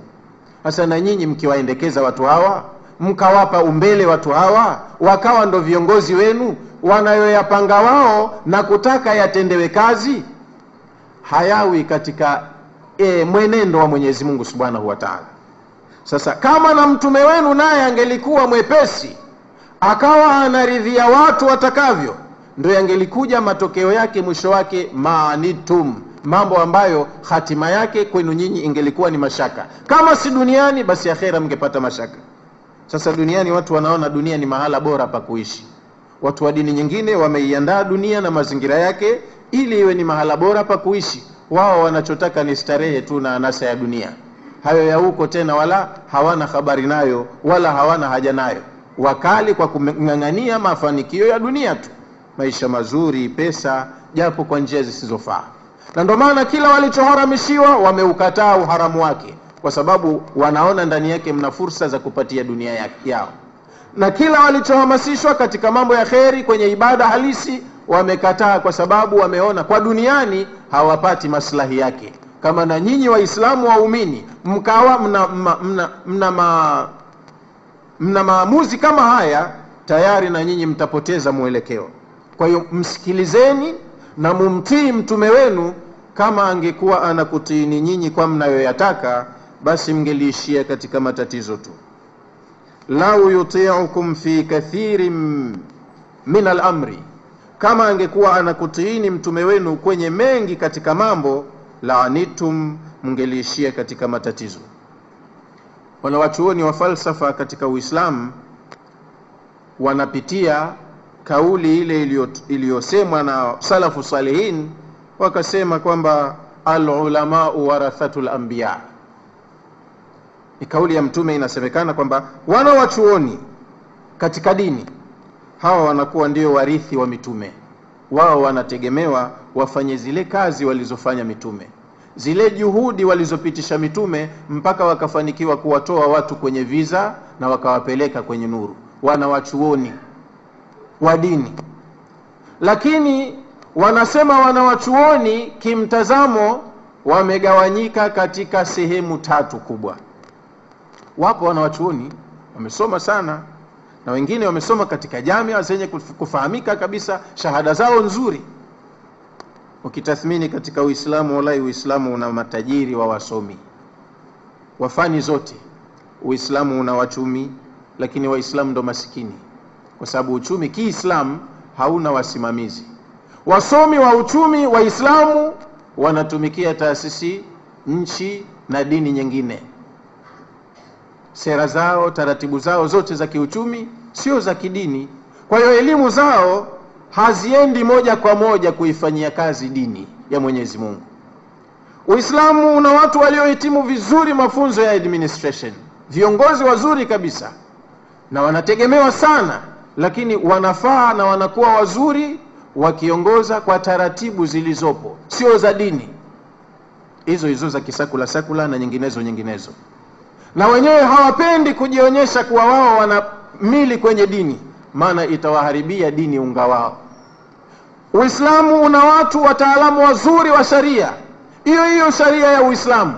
A: sasa na nyinyi mkiwaendekeza watu hawa mkawapa umbele watu hawa wakawa ndo viongozi wenu wanayoyapanga wao na kutaka yatendewe kazi hayawi katika e, mwenendo wa Mwenyezi Mungu Subhanahu wa Ta'ala. Sasa kama na mtume wenu naye angelikuwa mwepesi akawa anaridhia watu watakavyo, ndio yangelikuja matokeo yake, mwisho wake manitum mambo ambayo hatima yake kwenu nyinyi ingelikuwa ni mashaka. Kama si duniani, basi akhera mngepata mashaka. Sasa duniani watu wanaona dunia ni mahala bora pa kuishi watu wa dini nyingine wameiandaa dunia na mazingira yake ili iwe ni mahala bora pa kuishi. Wao wanachotaka ni starehe tu na anasa ya dunia. Hayo ya huko tena wala hawana habari nayo, wala hawana haja nayo, wakali kwa kung'ang'ania mafanikio ya dunia tu, maisha mazuri, pesa, japo kwa njia zisizofaa. Na ndio maana kila walichoharamishiwa wameukataa uharamu wake, kwa sababu wanaona ndani yake mna fursa za kupatia dunia yao na kila walichohamasishwa katika mambo ya kheri kwenye ibada halisi wamekataa, kwa sababu wameona kwa duniani hawapati maslahi yake. Kama na nyinyi Waislamu waumini mkawa mna, mna, mna, mna, ma, mna maamuzi kama haya, tayari na nyinyi mtapoteza mwelekeo. Kwa hiyo msikilizeni na mumtii mtume wenu. Kama angekuwa anakutiini nyinyi kwa mnayoyataka, basi mngeliishia katika matatizo tu lau yutiukum fi kathirin min al-amri, kama angekuwa anakutiini mtume wenu kwenye mengi katika mambo, laanitum, mngeliishia katika matatizo. Wanawachuoni wa falsafa katika Uislamu wanapitia kauli ile iliyosemwa na salafu salihin, wakasema kwamba alulamau warathatul anbiya ni kauli ya Mtume, inasemekana kwamba wana wachuoni katika dini hawa wanakuwa ndio warithi wa mitume. Wao wanategemewa wafanye zile kazi walizofanya mitume, zile juhudi walizopitisha mitume mpaka wakafanikiwa kuwatoa watu kwenye viza na wakawapeleka kwenye nuru, wana wachuoni wa dini. Lakini wanasema wanawachuoni kimtazamo wamegawanyika katika sehemu tatu kubwa. Wapo wanawachuoni wamesoma sana na wengine wamesoma katika jamia zenye kufahamika kabisa, shahada zao nzuri. Ukitathmini katika Uislamu, walai Uislamu una matajiri wa wasomi wafani zote. Uislamu una wachumi, lakini Waislamu ndo masikini, kwa sababu uchumi kiislamu hauna wasimamizi. Wasomi wa uchumi Waislamu wanatumikia taasisi, nchi na dini nyingine sera zao, taratibu zao zote za kiuchumi, sio za kidini. Kwa hiyo elimu zao haziendi moja kwa moja kuifanyia kazi dini ya Mwenyezi Mungu. Uislamu una watu waliohitimu vizuri mafunzo ya administration, viongozi wazuri kabisa na wanategemewa sana, lakini wanafaa na wanakuwa wazuri wakiongoza kwa taratibu zilizopo, sio za dini hizo hizo za kisakula sakula na nyinginezo nyinginezo na wenyewe hawapendi kujionyesha kuwa wao wana mili kwenye dini maana itawaharibia dini unga wao uislamu una watu wataalamu wazuri wa sharia hiyo hiyo sharia ya uislamu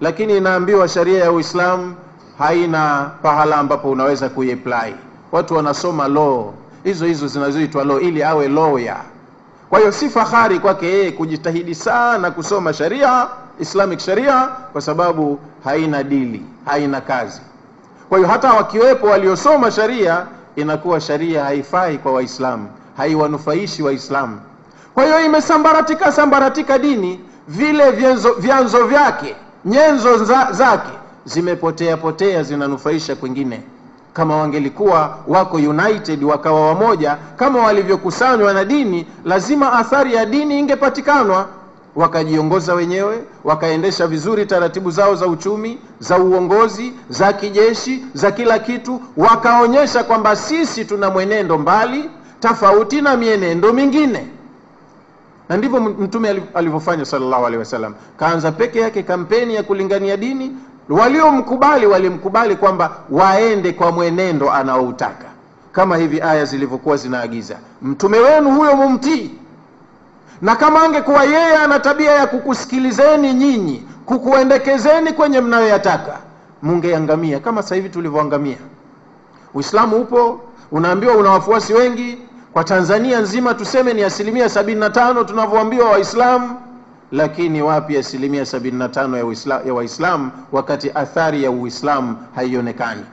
A: lakini inaambiwa sharia ya uislamu haina pahala ambapo unaweza kuiplai watu wanasoma law hizo hizo zinazoitwa law ili awe lawyer kwa hiyo si fahari kwake yeye kujitahidi sana kusoma sharia Islamic Sharia kwa sababu haina dili, haina kazi. Kwa hiyo hata wakiwepo waliosoma sharia, inakuwa sharia haifai kwa Waislamu, haiwanufaishi Waislamu. Kwa hiyo imesambaratika sambaratika dini, vile vyanzo, vyanzo vyake nyenzo za, zake zimepotea potea, zinanufaisha kwingine. Kama wangelikuwa wako united, wakawa wamoja kama walivyokusanywa na dini, lazima athari ya dini ingepatikanwa wakajiongoza wenyewe, wakaendesha vizuri taratibu zao za uchumi, za uongozi, za kijeshi, za kila kitu, wakaonyesha kwamba sisi tuna mwenendo mbali tofauti na mienendo mingine. Na ndivyo Mtume alivyofanya sallallahu alaihi wasallam. Kaanza peke yake kampeni ya kulingania dini. Waliomkubali walimkubali kwamba waende kwa mwenendo anaoutaka, kama hivi aya zilivyokuwa zinaagiza, mtume wenu huyo mumtii na kama angekuwa yeye ana tabia ya kukusikilizeni nyinyi kukuendekezeni kwenye mnayoyataka mungeangamia kama sasa hivi tulivyoangamia uislamu upo unaambiwa una wafuasi wengi kwa tanzania nzima tuseme ni asilimia sabini na tano tunavyoambiwa waislamu lakini wapi asilimia sabini na tano ya waislamu wakati athari ya uislamu haionekani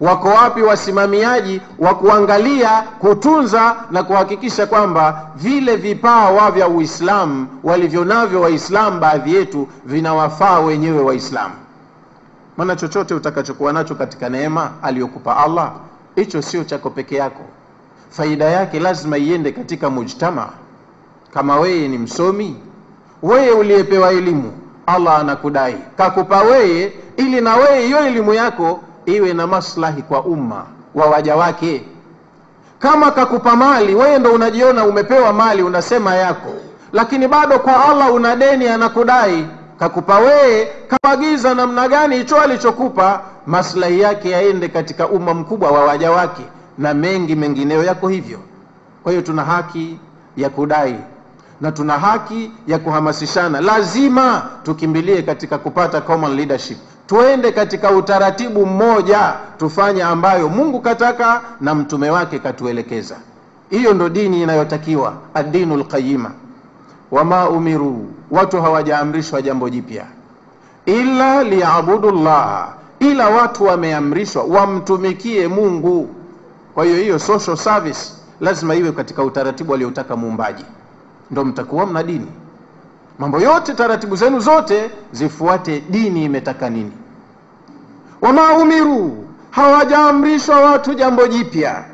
A: Wako wapi wasimamiaji wa kuangalia, kutunza na kuhakikisha kwamba vile vipawa vya Uislamu walivyo navyo Waislamu baadhi yetu vinawafaa wenyewe Waislamu? Maana chochote utakachokuwa nacho katika neema aliyokupa Allah, hicho sio chako peke yako. Faida yake lazima iende katika mujtama. Kama weye ni msomi, weye uliyepewa elimu, Allah anakudai kakupa weye ili na weye hiyo elimu yako iwe na maslahi kwa umma wa waja wake kama kakupa mali wewe ndo unajiona umepewa mali unasema yako lakini bado kwa allah una deni anakudai kakupa wewe kawagiza namna gani hicho alichokupa maslahi yake yaende katika umma mkubwa wa waja wake na mengi mengineyo yako hivyo kwa hiyo tuna haki ya kudai na tuna haki ya kuhamasishana lazima tukimbilie katika kupata common leadership twende katika utaratibu mmoja tufanye ambayo Mungu kataka na mtume wake katuelekeza. Hiyo ndo dini inayotakiwa, ad lqayima qayyima Wama umiru, watu hawajaamrishwa jambo jipya ila liabudu llaha ila watu wameamrishwa wamtumikie Mungu. Kwa hiyo hiyo social service lazima iwe katika utaratibu aliyotaka muumbaji, ndo mtakuwa mna dini. Mambo yote taratibu zenu zote zifuate dini imetaka nini wama umiru, hawajaamrishwa watu jambo jipya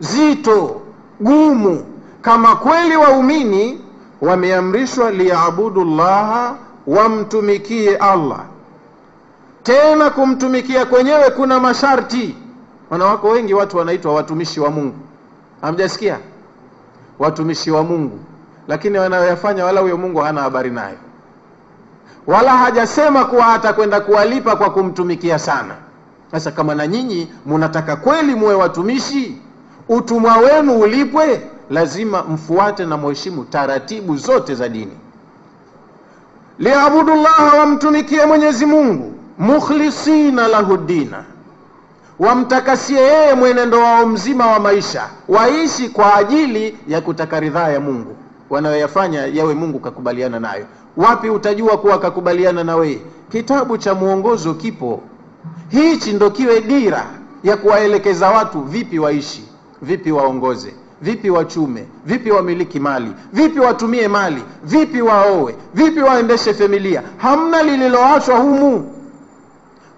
A: zito gumu, kama kweli waumini wameamrishwa liyabudu llaha, wamtumikie Allah. Tena kumtumikia kwenyewe kuna masharti. Wanawako wengi watu wanaitwa watumishi wa Mungu, hamjasikia? Watumishi wa Mungu, lakini wanayoyafanya wala huyo Mungu hana habari nayo wala hajasema kuwa atakwenda kuwalipa kwa kumtumikia sana. Sasa kama na nyinyi munataka kweli muwe watumishi, utumwa wenu ulipwe, lazima mfuate na mwheshimu taratibu zote za dini. Liabudu llaha, wamtumikie Mwenyezi Mungu, mukhlisina lahu dina, wamtakasie yeye mwenendo wao mzima wa maisha, waishi kwa ajili ya kutaka ridhaa ya Mungu, wanayoyafanya yawe Mungu kakubaliana nayo wapi utajua kuwa akakubaliana na wewe? Kitabu cha mwongozo kipo. Hichi ndo kiwe dira ya kuwaelekeza watu vipi waishi, vipi waongoze, vipi wachume, vipi wamiliki mali, vipi watumie mali, vipi waowe, vipi waendeshe familia. Hamna lililoachwa humu.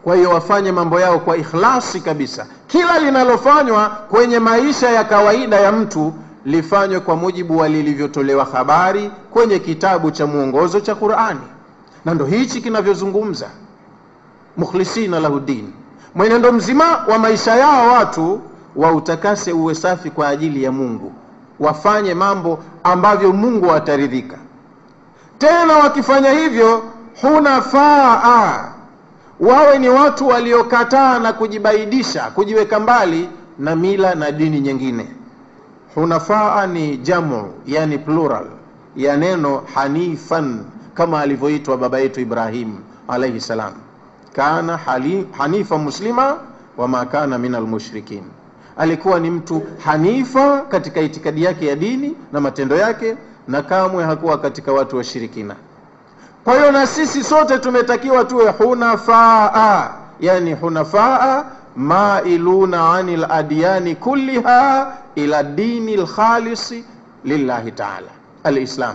A: Kwa hiyo wafanye mambo yao kwa ikhlasi kabisa. Kila linalofanywa kwenye maisha ya kawaida ya mtu lifanywe kwa mujibu wa lilivyotolewa habari kwenye kitabu cha mwongozo cha Qur'ani, na ndo hichi kinavyozungumza mukhlisina lahu din, mwenendo mzima wa maisha yao watu wautakase uwe safi kwa ajili ya Mungu, wafanye mambo ambavyo Mungu ataridhika. Tena wakifanya hivyo, hunafaa, wawe ni watu waliokataa na kujibaidisha, kujiweka mbali na mila na dini nyingine. Hunafaa ni jamu, yani plural ya neno hanifan, kama alivyoitwa baba yetu Ibrahim alayhi salam, kana hanifa muslima wama kana min almushrikin, alikuwa ni mtu hanifa katika itikadi yake ya dini na matendo yake, na kamwe hakuwa katika watu washirikina. Kwa hiyo na sisi sote tumetakiwa tuwe hunafaa, yani hunafaa mailuna ani adyani kulliha ila dini lkhalisi lillahi taala alislam.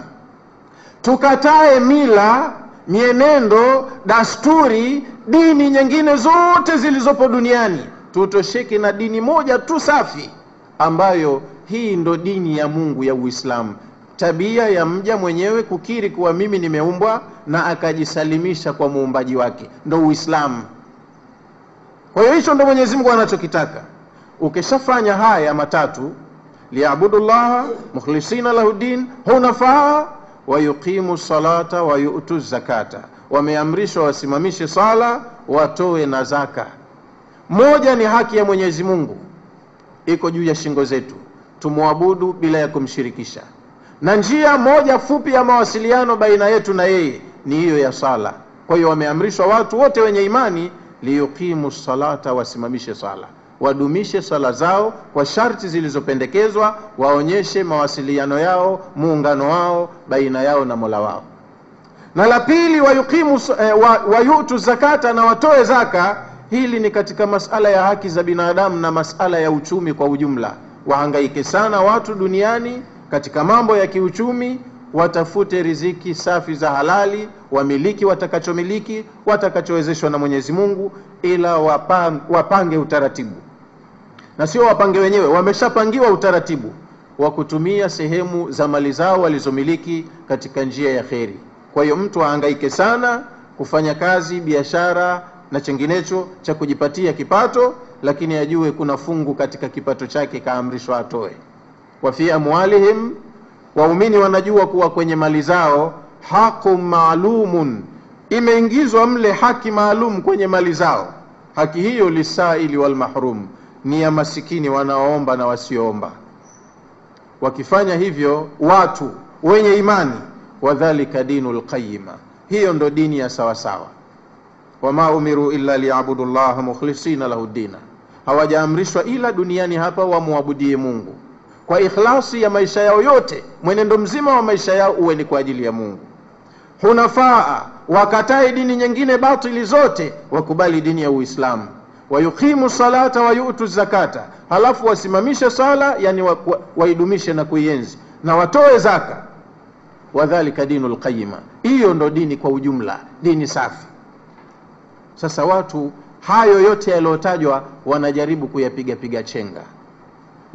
A: Tukatae mila, mienendo, dasturi, dini nyingine zote zilizopo duniani, tutosheke na dini moja tu safi, ambayo hii ndo dini ya Mungu ya Uislamu, tabia ya mja mwenyewe kukiri kuwa mimi nimeumbwa na akajisalimisha kwa muumbaji wake, ndo Uislamu kwa hiyo hicho ndo mwenyezi mungu anachokitaka ukishafanya haya matatu liyabudu llaha mukhlisina lahu din hunafaa wayuqimu salata wayutu zakata wameamrishwa wasimamishe sala watoe na zaka moja ni haki ya mwenyezi mungu iko juu ya shingo zetu tumwabudu bila ya kumshirikisha na njia moja fupi ya mawasiliano baina yetu na yeye ni hiyo ya sala kwa hiyo wameamrishwa watu wote wenye imani liyuqimu salata, wasimamishe sala, wadumishe sala zao kwa sharti zilizopendekezwa, waonyeshe mawasiliano yao, muungano wao baina yao na mola wao. Na la pili wayuqimu eh, wa, wayutu zakata, na watoe zaka. Hili ni katika masala ya haki za binadamu na masala ya uchumi kwa ujumla. Wahangaike sana watu duniani katika mambo ya kiuchumi watafute riziki safi za halali, wamiliki watakachomiliki, watakachowezeshwa na Mwenyezi Mungu, ila wapang, wapange utaratibu na sio wapange wenyewe, wameshapangiwa utaratibu wa kutumia sehemu za mali zao walizomiliki katika njia ya kheri. Kwa hiyo mtu ahangaike sana kufanya kazi, biashara na chenginecho cha kujipatia kipato, lakini ajue kuna fungu katika kipato chake kaamrishwa atoe. wa fi amwalihim waumini wanajua kuwa kwenye mali zao haqu maalumun, imeingizwa mle haki maalum kwenye mali zao. Haki hiyo lisaili walmahrum, ni ya masikini wanaoomba na wasioomba. Wakifanya hivyo watu wenye imani, wadhalika dinu lqayima, hiyo ndo dini ya sawasawa. Wama umiru illa liyabudu llaha mukhlisina lahu ddina, hawajaamrishwa ila duniani hapa wamwabudie Mungu kwa ikhlasi ya maisha yao yote, mwenendo mzima wa maisha yao uwe ni kwa ajili ya Mungu. Hunafaa, wakatae dini nyingine batili zote, wakubali dini ya Uislamu. Wayuqimu salata wayutu zakata, halafu wasimamishe sala, yani waidumishe na kuienzi, na watoe zaka. Wadhalika dinu lqayima, hiyo ndo dini kwa ujumla, dini safi. Sasa watu hayo yote yaliyotajwa wanajaribu kuyapigapiga chenga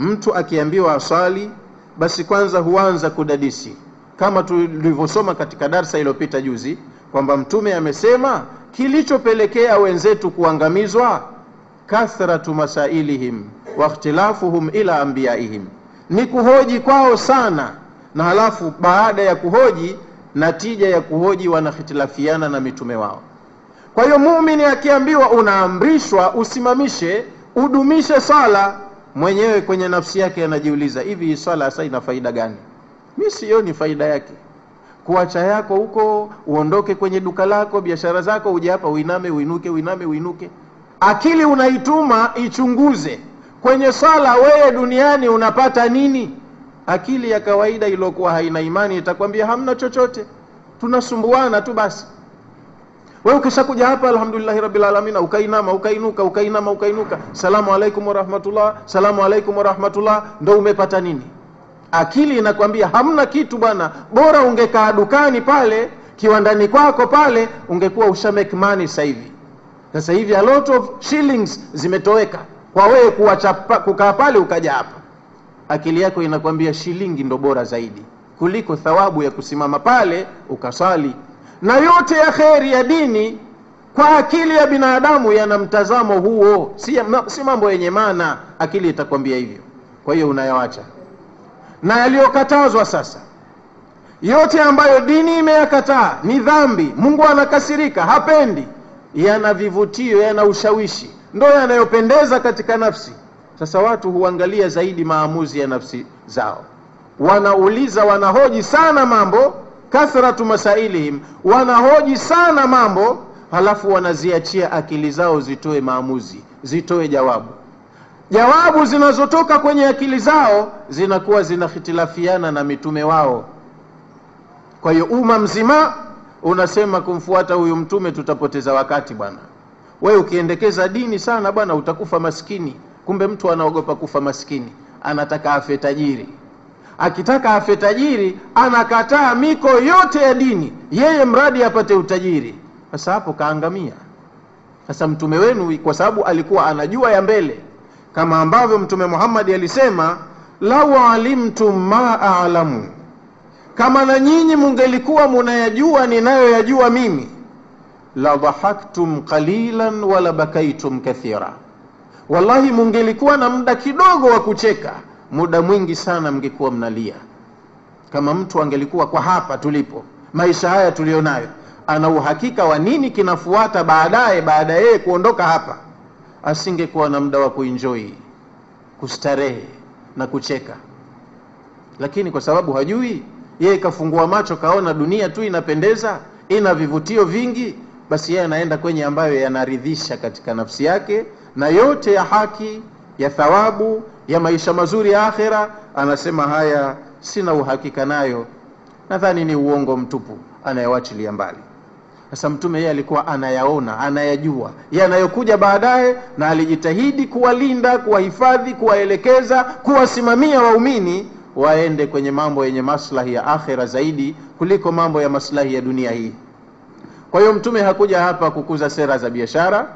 A: mtu akiambiwa asali basi kwanza huanza kudadisi kama tulivyosoma katika darsa iliyopita juzi kwamba mtume amesema kilichopelekea wenzetu kuangamizwa kathratu masailihim wa ikhtilafuhum ila anbiyaihim ni kuhoji kwao sana na halafu baada ya kuhoji natija ya kuhoji wanahitilafiana na mitume wao kwa hiyo muumini akiambiwa unaamrishwa usimamishe udumishe sala mwenyewe kwenye nafsi yake anajiuliza hivi hii swala sasa ina faida gani mi sioni faida yake kuacha yako huko uondoke kwenye duka lako biashara zako uje hapa uiname uinuke uiname uinuke akili unaituma ichunguze kwenye swala wewe duniani unapata nini akili ya kawaida iliyokuwa haina imani itakwambia hamna chochote tunasumbuana tu basi wewe ukishakuja hapa alhamdulillah rabbil alamin ukainama ukainuka ukainama ukainuka salamu alaikum warahmatullah salamu alaikum warahmatullah ndo umepata nini akili inakwambia hamna kitu bwana bora ungekaa dukani pale kiwandani kwako pale ungekuwa usha make money sasa hivi sasa hivi a lot of shillings zimetoweka kwa wewe kukaa pale ukaja hapa akili yako inakwambia shilingi ndo bora zaidi kuliko thawabu ya kusimama pale ukasali na yote ya kheri ya dini kwa akili ya binadamu yana mtazamo huo, si, si mambo yenye maana. Akili itakwambia hivyo, kwa hiyo unayoacha. Na yaliyokatazwa sasa, yote ambayo dini imeyakataa ni dhambi, Mungu anakasirika, hapendi, yana vivutio, yana ushawishi, ndo yanayopendeza katika nafsi. Sasa watu huangalia zaidi maamuzi ya nafsi zao, wanauliza, wanahoji sana mambo kathratu masailihim, wanahoji sana mambo, halafu wanaziachia akili zao zitoe maamuzi, zitoe jawabu. Jawabu zinazotoka kwenye akili zao zinakuwa zinahitilafiana na mitume wao. Kwa hiyo umma mzima unasema kumfuata huyu mtume tutapoteza wakati bwana. Wewe ukiendekeza dini sana bwana, utakufa maskini. Kumbe mtu anaogopa kufa maskini, anataka afe tajiri akitaka afe tajiri, anakataa miko yote ya dini, yeye mradi apate utajiri. Sasa hapo kaangamia. Sasa mtume wenu, kwa sababu alikuwa anajua ya mbele, kama ambavyo Mtume Muhammad alisema, lau alimtum ma alamu, kama na nyinyi mungelikuwa munayajua ninayoyajua mimi, la dhahaktum qalilan wala bakaitum kathira, wallahi mungelikuwa na muda kidogo wa kucheka muda mwingi sana mngekuwa mnalia kama mtu angelikuwa kwa hapa tulipo maisha haya tuliyonayo ana uhakika wa nini kinafuata baadaye baada yeye kuondoka hapa asingekuwa na muda wa kuenjoy kustarehe na kucheka lakini kwa sababu hajui yeye kafungua macho kaona dunia tu inapendeza ina vivutio vingi basi yeye anaenda kwenye ambayo yanaridhisha katika nafsi yake na yote ya haki ya thawabu ya maisha mazuri ya akhira anasema haya sina uhakika nayo nadhani ni uongo mtupu anayewachilia mbali sasa mtume yeye alikuwa anayaona anayajua yanayokuja baadaye na alijitahidi kuwalinda kuwahifadhi kuwaelekeza kuwasimamia waumini waende kwenye mambo yenye maslahi ya akhira zaidi kuliko mambo ya maslahi ya dunia hii kwa hiyo mtume hakuja hapa kukuza sera za biashara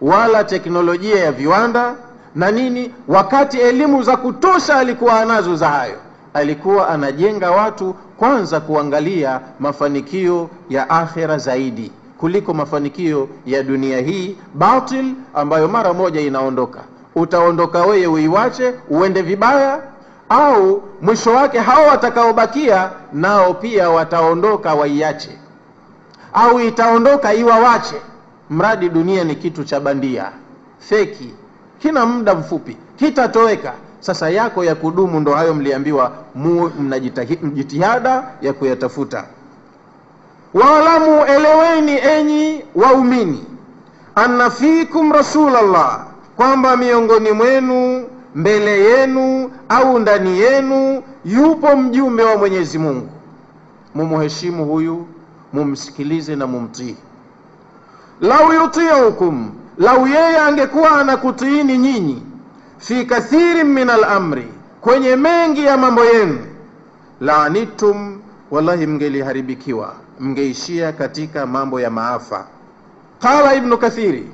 A: wala teknolojia ya viwanda na nini, wakati elimu za kutosha alikuwa anazo za hayo. Alikuwa anajenga watu kwanza kuangalia mafanikio ya akhira zaidi kuliko mafanikio ya dunia hii batil, ambayo mara moja inaondoka. Utaondoka wewe uiwache uende vibaya, au mwisho wake hao watakaobakia nao pia wataondoka waiache, au itaondoka iwawache, mradi dunia ni kitu cha bandia feki kina muda mfupi kitatoweka sasa yako ya kudumu ndo hayo mliambiwa mu mnajitihada ya kuyatafuta waalamu eleweni enyi waumini anna fikum rasulallah kwamba miongoni mwenu mbele yenu au ndani yenu yupo mjumbe wa mwenyezi mungu mumuheshimu huyu mumsikilize na mumtii lau yutiukum lau yeye angekuwa anakutiini nyinyi fi kathirin min alamri kwenye mengi ya mambo yenu laanitum wallahi mngeliharibikiwa mngeishia katika mambo ya maafa qala ibnu kathiri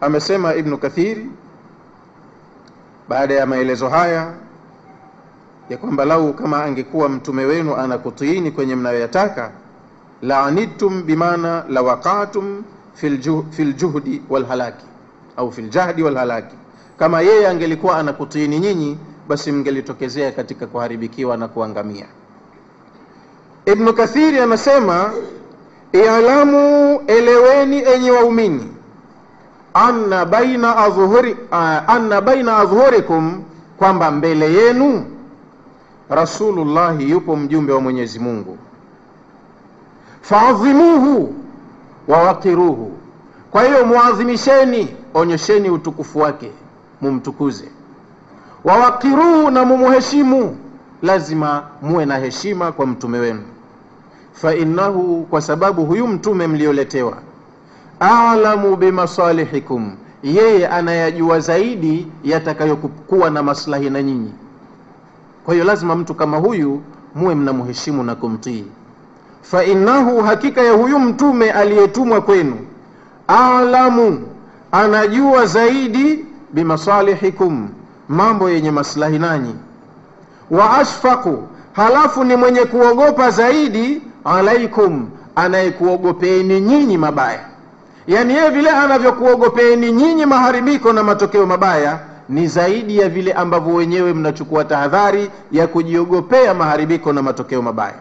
A: amesema ibnu kathiri baada ya maelezo haya ya kwamba lau kama angekuwa mtume wenu anakutiini kwenye mnayoyataka laanitum bimaana lawakatum fi ljuhdi walhalaki au fi ljahdi walhalaki kama yeye angelikuwa anakutiini nyinyi, basi mngelitokezea katika kuharibikiwa na kuangamia. Ibnu Kathiri anasema ialamu eleweni enyi waumini, anna baina adhuhuri, anna baina adhuhurikum, kwamba mbele yenu Rasulullahi yupo mjumbe wa Mwenyezi Mungu, faadhimuhu wawakiruhu, kwa hiyo muadhimisheni, onyesheni utukufu wake, mumtukuze. Wawakiruhu, na mumuheshimu, lazima muwe na heshima kwa mtume wenu. Fa innahu, kwa sababu huyu mtume mlioletewa, alamu bimasalihikum, yeye anayajua zaidi yatakayokuwa na maslahi na nyinyi. Kwa hiyo lazima mtu kama huyu muwe mnamheshimu na kumtii fa innahu, hakika ya huyu mtume aliyetumwa kwenu, alamu, anajua zaidi bimasalihikum, mambo yenye maslahi nanyi, wa ashfaqu, halafu ni mwenye kuogopa zaidi alaikum, anayekuogopeeni nyinyi mabaya. Yani yeye vile anavyokuogopeeni nyinyi maharibiko na matokeo mabaya ni zaidi ya vile ambavyo wenyewe mnachukua tahadhari ya kujiogopea maharibiko na matokeo mabaya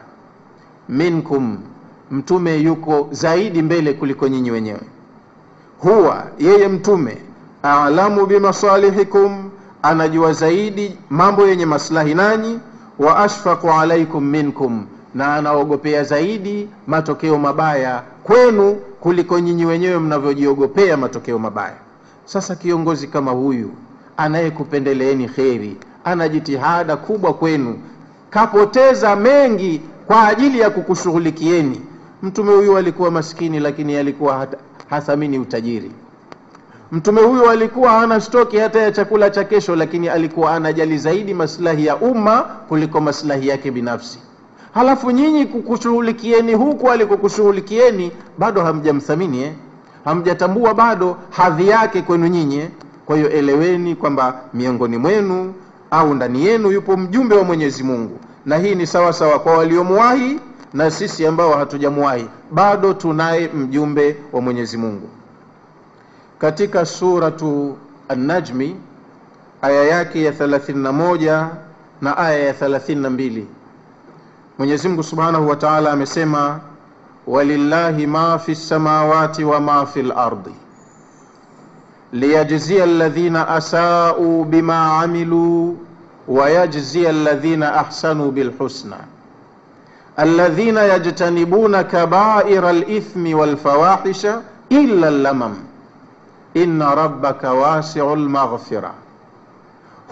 A: minkum, mtume yuko zaidi mbele kuliko nyinyi wenyewe. Huwa yeye mtume alamu bimasalihikum, anajua zaidi mambo yenye maslahi nanyi. Wa ashfaqu alaikum minkum, na anaogopea zaidi matokeo mabaya kwenu kuliko nyinyi wenyewe mnavyojiogopea matokeo mabaya. Sasa kiongozi kama huyu anayekupendeleeni kheri ana jitihada kubwa kwenu, kapoteza mengi kwa ajili ya kukushughulikieni. Mtume huyu alikuwa maskini, lakini alikuwa hathamini utajiri. Mtume huyu alikuwa hana stoki hata ya chakula cha kesho, lakini alikuwa anajali zaidi maslahi ya umma kuliko maslahi yake binafsi. Halafu nyinyi kukushughulikieni huku alikukushughulikieni, bado hamjamthamini eh? Hamjatambua bado hadhi yake kwenu nyinyi eh? Kwa hiyo eleweni kwamba miongoni mwenu au ndani yenu yupo mjumbe wa Mwenyezi Mungu na hii ni sawa sawa kwa waliomuwahi na sisi ambao hatujamuwahi bado tunaye mjumbe wa mwenyezi mungu katika suratu annajmi aya yake ya 31 na aya ya 32 mwenyezi mungu subhanahu wa taala amesema walillahi ma fi lsamawati wa ma fi lardi liyajzia alladhina asau bima amiluu ويجزي الذين احسنوا بالحسنى الذين يجتنبون كبائر الاثم والفواحش الا اللمم ان ربك واسع المغفره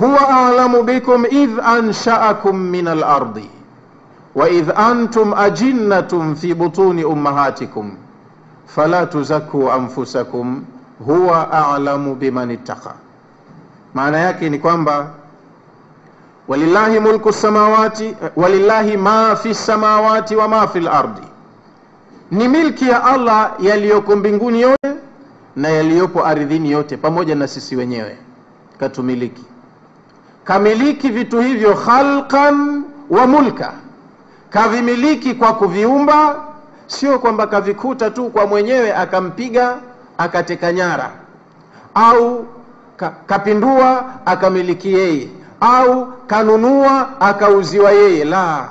A: هو اعلم بكم اذ انشاكم من الارض واذ انتم اجنه في بطون امهاتكم فلا تزكوا انفسكم هو اعلم بمن اتقى معنى yake ni walillahi mulku samawati eh, walillahi ma fi samawati wa ma fi lardi ni milki ya Allah yaliyoko mbinguni yote na yaliyopo ardhini yote, pamoja na sisi wenyewe katumiliki. Kamiliki vitu hivyo khalqan wa mulka, kavimiliki kwa kuviumba, sio kwamba kavikuta tu kwa mwenyewe akampiga akateka nyara au ka, kapindua akamiliki yeye au kanunua akauziwa yeye. La,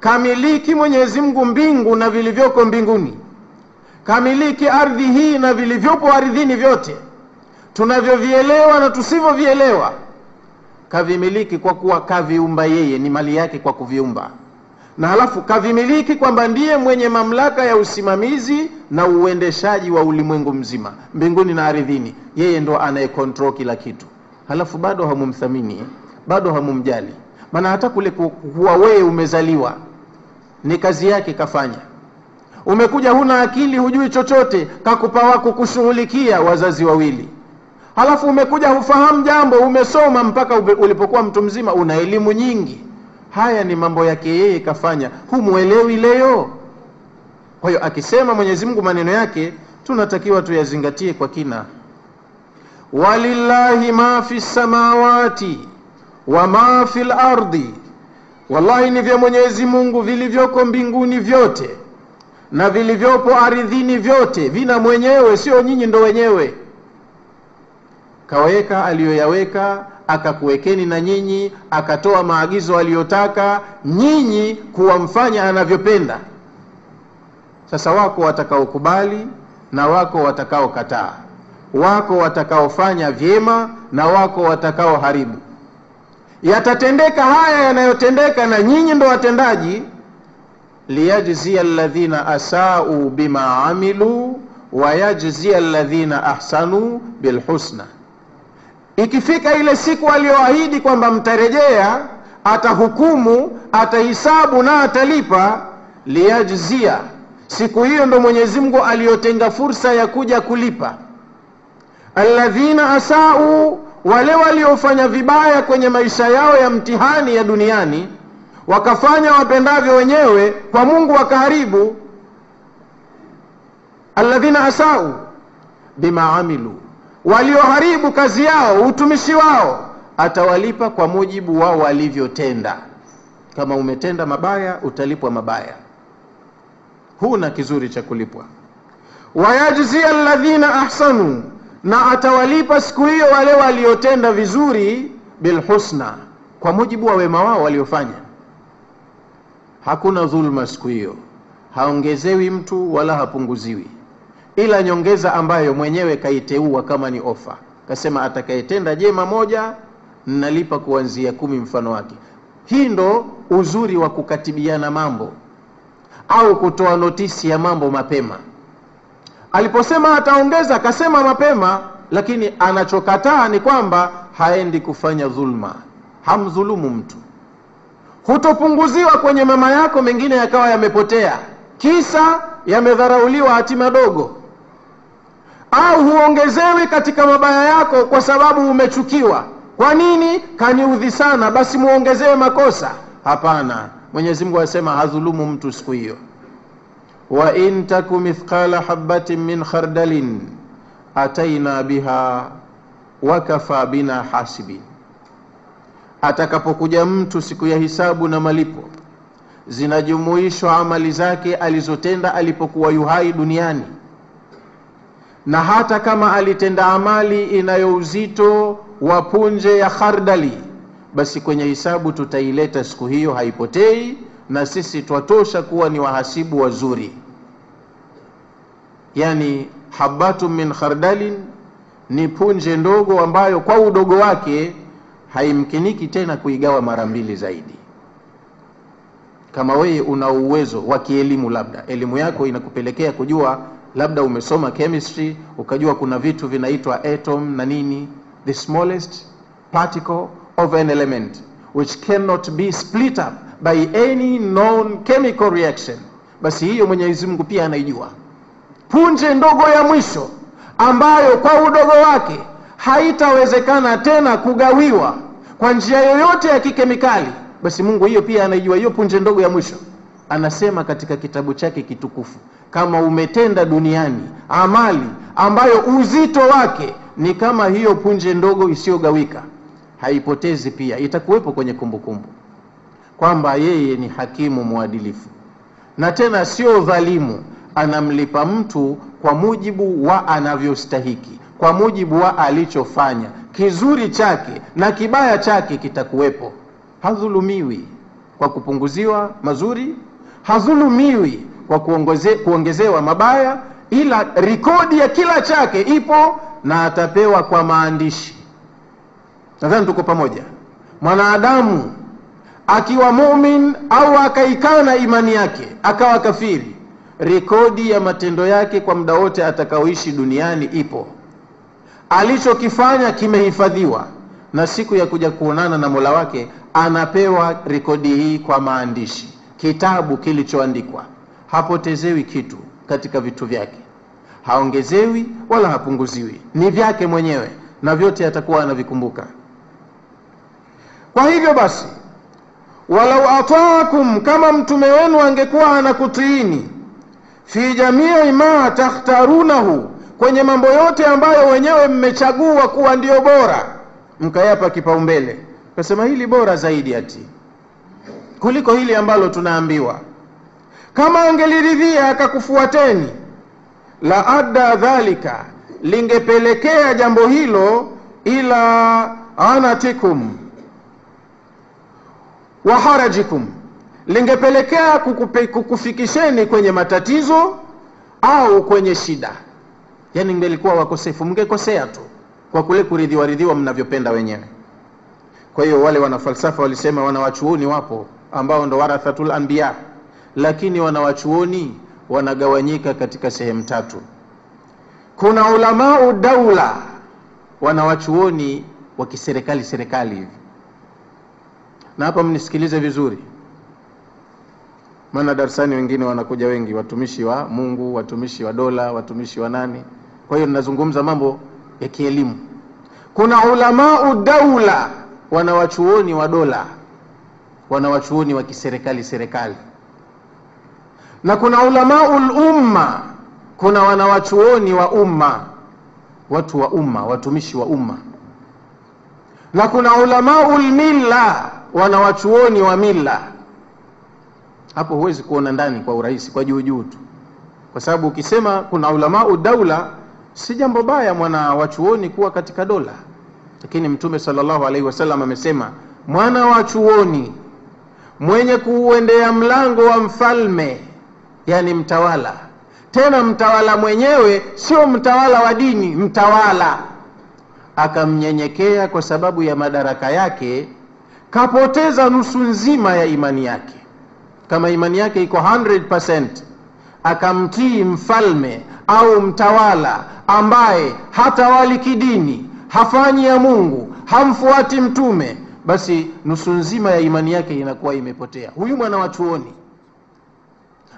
A: kamiliki Mwenyezi Mungu mbingu na vilivyoko mbinguni, kamiliki ardhi hii na vilivyopo ardhini vyote, tunavyovielewa na tusivyovielewa, kavimiliki kwa kuwa kaviumba yeye, ni mali yake kwa kuviumba na halafu kavimiliki kwamba ndiye mwenye mamlaka ya usimamizi na uendeshaji wa ulimwengu mzima mbinguni na ardhini. Yeye ndo anayekontrol kila kitu, halafu bado hamumthamini. Eh? bado hamumjali maana hata kule kuwa wewe umezaliwa ni kazi yake kafanya umekuja huna akili hujui chochote kakupa wako kushughulikia wazazi wawili halafu umekuja hufahamu jambo umesoma mpaka ulipokuwa mtu mzima una elimu nyingi haya ni mambo yake yeye kafanya humwelewi leo kwa hiyo akisema mwenyezi mungu maneno yake tunatakiwa tuyazingatie kwa kina walillahi ma fi samawati wama fil ardi, wallahi ni vya Mwenyezi Mungu vilivyoko mbinguni vyote na vilivyopo ardhini vyote, vina mwenyewe, sio nyinyi ndo wenyewe. Kaweka aliyoyaweka akakuwekeni na nyinyi, akatoa maagizo aliyotaka nyinyi kuwamfanya anavyopenda. Sasa wako watakaokubali na wako watakaokataa, wako watakaofanya vyema na wako watakaoharibu yatatendeka haya yanayotendeka, na nyinyi ndo watendaji. liyajzia alladhina asau bima amilu wa yajzia alladhina ahsanu bilhusna, ikifika ile siku aliyoahidi kwamba mtarejea, atahukumu, atahisabu na atalipa. Liyajzia, siku hiyo ndo Mwenyezi Mungu aliyotenga fursa ya kuja kulipa alladhina asau wale waliofanya vibaya kwenye maisha yao ya mtihani ya duniani wakafanya wapendavyo wenyewe, kwa Mungu wakaharibu. Alladhina asau bima amilu, walioharibu kazi yao, utumishi wao, atawalipa kwa mujibu wao walivyotenda. Kama umetenda mabaya, utalipwa mabaya, huna kizuri cha kulipwa. Wayajzi alladhina ahsanu na atawalipa siku hiyo wale waliotenda vizuri bilhusna, kwa mujibu wa wema wao waliofanya. Hakuna dhulma siku hiyo, haongezewi mtu wala hapunguziwi, ila nyongeza ambayo mwenyewe kaiteua kama ni ofa, kasema atakayetenda jema moja nnalipa kuanzia kumi mfano wake. Hii ndo uzuri wa kukatibiana mambo au kutoa notisi ya mambo mapema aliposema ataongeza akasema mapema lakini anachokataa ni kwamba haendi kufanya dhulma hamdhulumu mtu hutopunguziwa kwenye mama yako mengine yakawa yamepotea kisa yamedharauliwa hati madogo au huongezewi katika mabaya yako kwa sababu umechukiwa kwa nini kaniudhi sana basi muongezee makosa hapana mwenyezi mungu asema hadhulumu mtu siku hiyo wa in taku mithqala habatin min khardalin ataina biha wakafa bina hasibin, atakapokuja mtu siku ya hisabu na malipo, zinajumuishwa amali zake alizotenda alipokuwa yuhai duniani, na hata kama alitenda amali inayo uzito wa punje ya khardali, basi kwenye hisabu tutaileta siku hiyo, haipotei na sisi twatosha kuwa ni wahasibu wazuri yani habatu min khardalin ni punje ndogo ambayo kwa udogo wake haimkiniki tena kuigawa mara mbili zaidi kama wewe una uwezo wa kielimu labda elimu yako inakupelekea kujua labda umesoma chemistry ukajua kuna vitu vinaitwa atom na nini the smallest particle of an element which cannot be split up by any known chemical reaction basi hiyo mwenyezi mungu pia anaijua punje ndogo ya mwisho ambayo kwa udogo wake haitawezekana tena kugawiwa kwa njia yoyote ya kikemikali basi mungu hiyo pia anaijua hiyo punje ndogo ya mwisho anasema katika kitabu chake kitukufu kama umetenda duniani amali ambayo uzito wake ni kama hiyo punje ndogo isiyogawika haipotezi pia itakuwepo kwenye kumbukumbu kumbu kwamba yeye ni hakimu mwadilifu na tena sio dhalimu anamlipa mtu kwa mujibu wa anavyostahiki kwa mujibu wa alichofanya kizuri chake na kibaya chake kitakuwepo hadhulumiwi kwa kupunguziwa mazuri hadhulumiwi kwa kuongeze, kuongezewa mabaya ila rikodi ya kila chake ipo na atapewa kwa maandishi nadhani tuko pamoja mwanadamu akiwa mumin au akaikana imani yake akawa kafiri, rekodi ya matendo yake kwa muda wote atakaoishi duniani ipo, alichokifanya kimehifadhiwa, na siku ya kuja kuonana na Mola wake anapewa rekodi hii kwa maandishi, kitabu kilichoandikwa. Hapotezewi kitu katika vitu vyake, haongezewi wala hapunguziwi, ni vyake mwenyewe na vyote atakuwa anavikumbuka. Kwa hivyo basi walau ataakum, kama mtume wenu angekuwa anakutiini, fi jamii ma takhtarunahu, kwenye mambo yote ambayo wenyewe mmechagua kuwa ndiyo bora, mkayapa kipaumbele, kasema hili bora zaidi ati kuliko hili ambalo tunaambiwa. Kama angeliridhia akakufuateni, la adda dhalika, lingepelekea jambo hilo ila anatikum wa harajikum, lingepelekea kukufikisheni kwenye matatizo au kwenye shida. Yani ngelikuwa wakosefu, mngekosea tu kwa kule kuridhiwa ridhiwa mnavyopenda wenyewe. Kwa hiyo wale wanafalsafa walisema, wanawachuoni wapo ambao ndo warathatul anbiya, lakini wanawachuoni wanagawanyika katika sehemu tatu. Kuna ulamau daula, wanawachuoni wa kiserikali serikali hivi na hapa mnisikilize vizuri, maana darasani wengine wanakuja wengi, watumishi wa Mungu, watumishi wa dola, watumishi wa nani. Kwa hiyo ninazungumza mambo ya kielimu. Kuna ulamau daula, wanawachuoni wa dola, wanawachuoni wa kiserikali serikali, na kuna ulamau umma, kuna wanawachuoni wa umma, watu wa umma, watumishi wa umma, na kuna ulamau milla wanawachuoni wa mila hapo huwezi kuona ndani kwa urahisi kwa juu juu tu kwa sababu ukisema kuna ulamau daula si jambo baya mwana wachuoni kuwa katika dola lakini mtume sallallahu alaihi wasallam amesema mwana wa chuoni mwenye kuuendea mlango wa mfalme yani mtawala tena mtawala mwenyewe sio mtawala wa dini mtawala akamnyenyekea kwa sababu ya madaraka yake kapoteza nusu nzima ya imani yake kama imani yake iko 100% akamtii mfalme au mtawala ambaye hatawali kidini hafanyi ya mungu hamfuati mtume basi nusu nzima ya imani yake inakuwa imepotea huyu mwana wa chuoni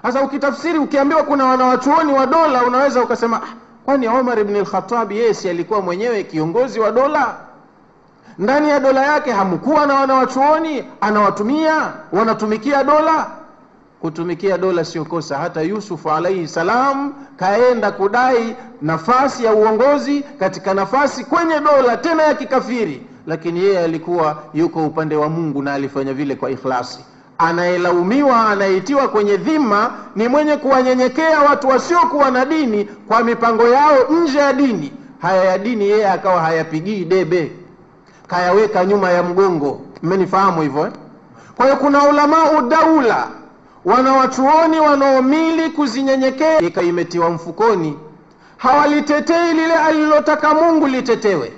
A: sasa ukitafsiri ukiambiwa kuna wanawachuoni wa dola unaweza ukasema ah, kwani omar bni lkhatabi yeye si alikuwa mwenyewe kiongozi wa dola ndani ya dola yake hamkuwa na wanawachuoni anawatumia wanatumikia dola kutumikia dola sio kosa hata yusufu alaihi salam kaenda kudai nafasi ya uongozi katika nafasi kwenye dola tena ya kikafiri lakini yeye alikuwa yuko upande wa mungu na alifanya vile kwa ikhlasi anayelaumiwa anayeitiwa kwenye dhima ni mwenye kuwanyenyekea watu wasiokuwa na dini kwa mipango yao nje ya dini haya ya dini yeye akawa hayapigii debe kayaweka nyuma ya mgongo. Mmenifahamu hivyo eh? Kwa hiyo kuna ulamau daula wanawachuoni wanaomili kuzinyenyekea, imetiwa mfukoni, hawalitetei lile alilotaka Mungu litetewe,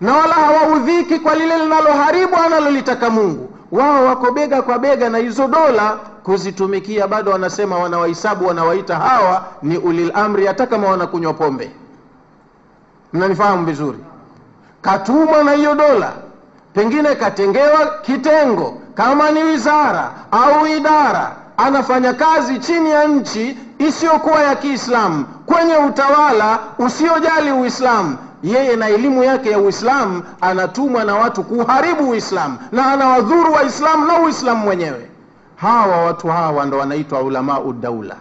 A: na wala hawaudhiki kwa lile linaloharibu analolitaka Mungu. Wao wako bega kwa bega na hizo dola kuzitumikia, bado wanasema, wanawahesabu, wanawaita hawa ni ulil amri, hata kama wanakunywa pombe. Mnanifahamu vizuri? katumwa na hiyo dola, pengine katengewa kitengo, kama ni wizara au idara, anafanya kazi chini ya nchi isiyokuwa ya Kiislamu kwenye utawala usiojali Uislamu yeye na elimu yake ya Uislamu anatumwa na watu kuharibu Uislamu na anawadhuru Waislamu na Uislamu mwenyewe. Hawa watu hawa ndo wanaitwa ulamau daula.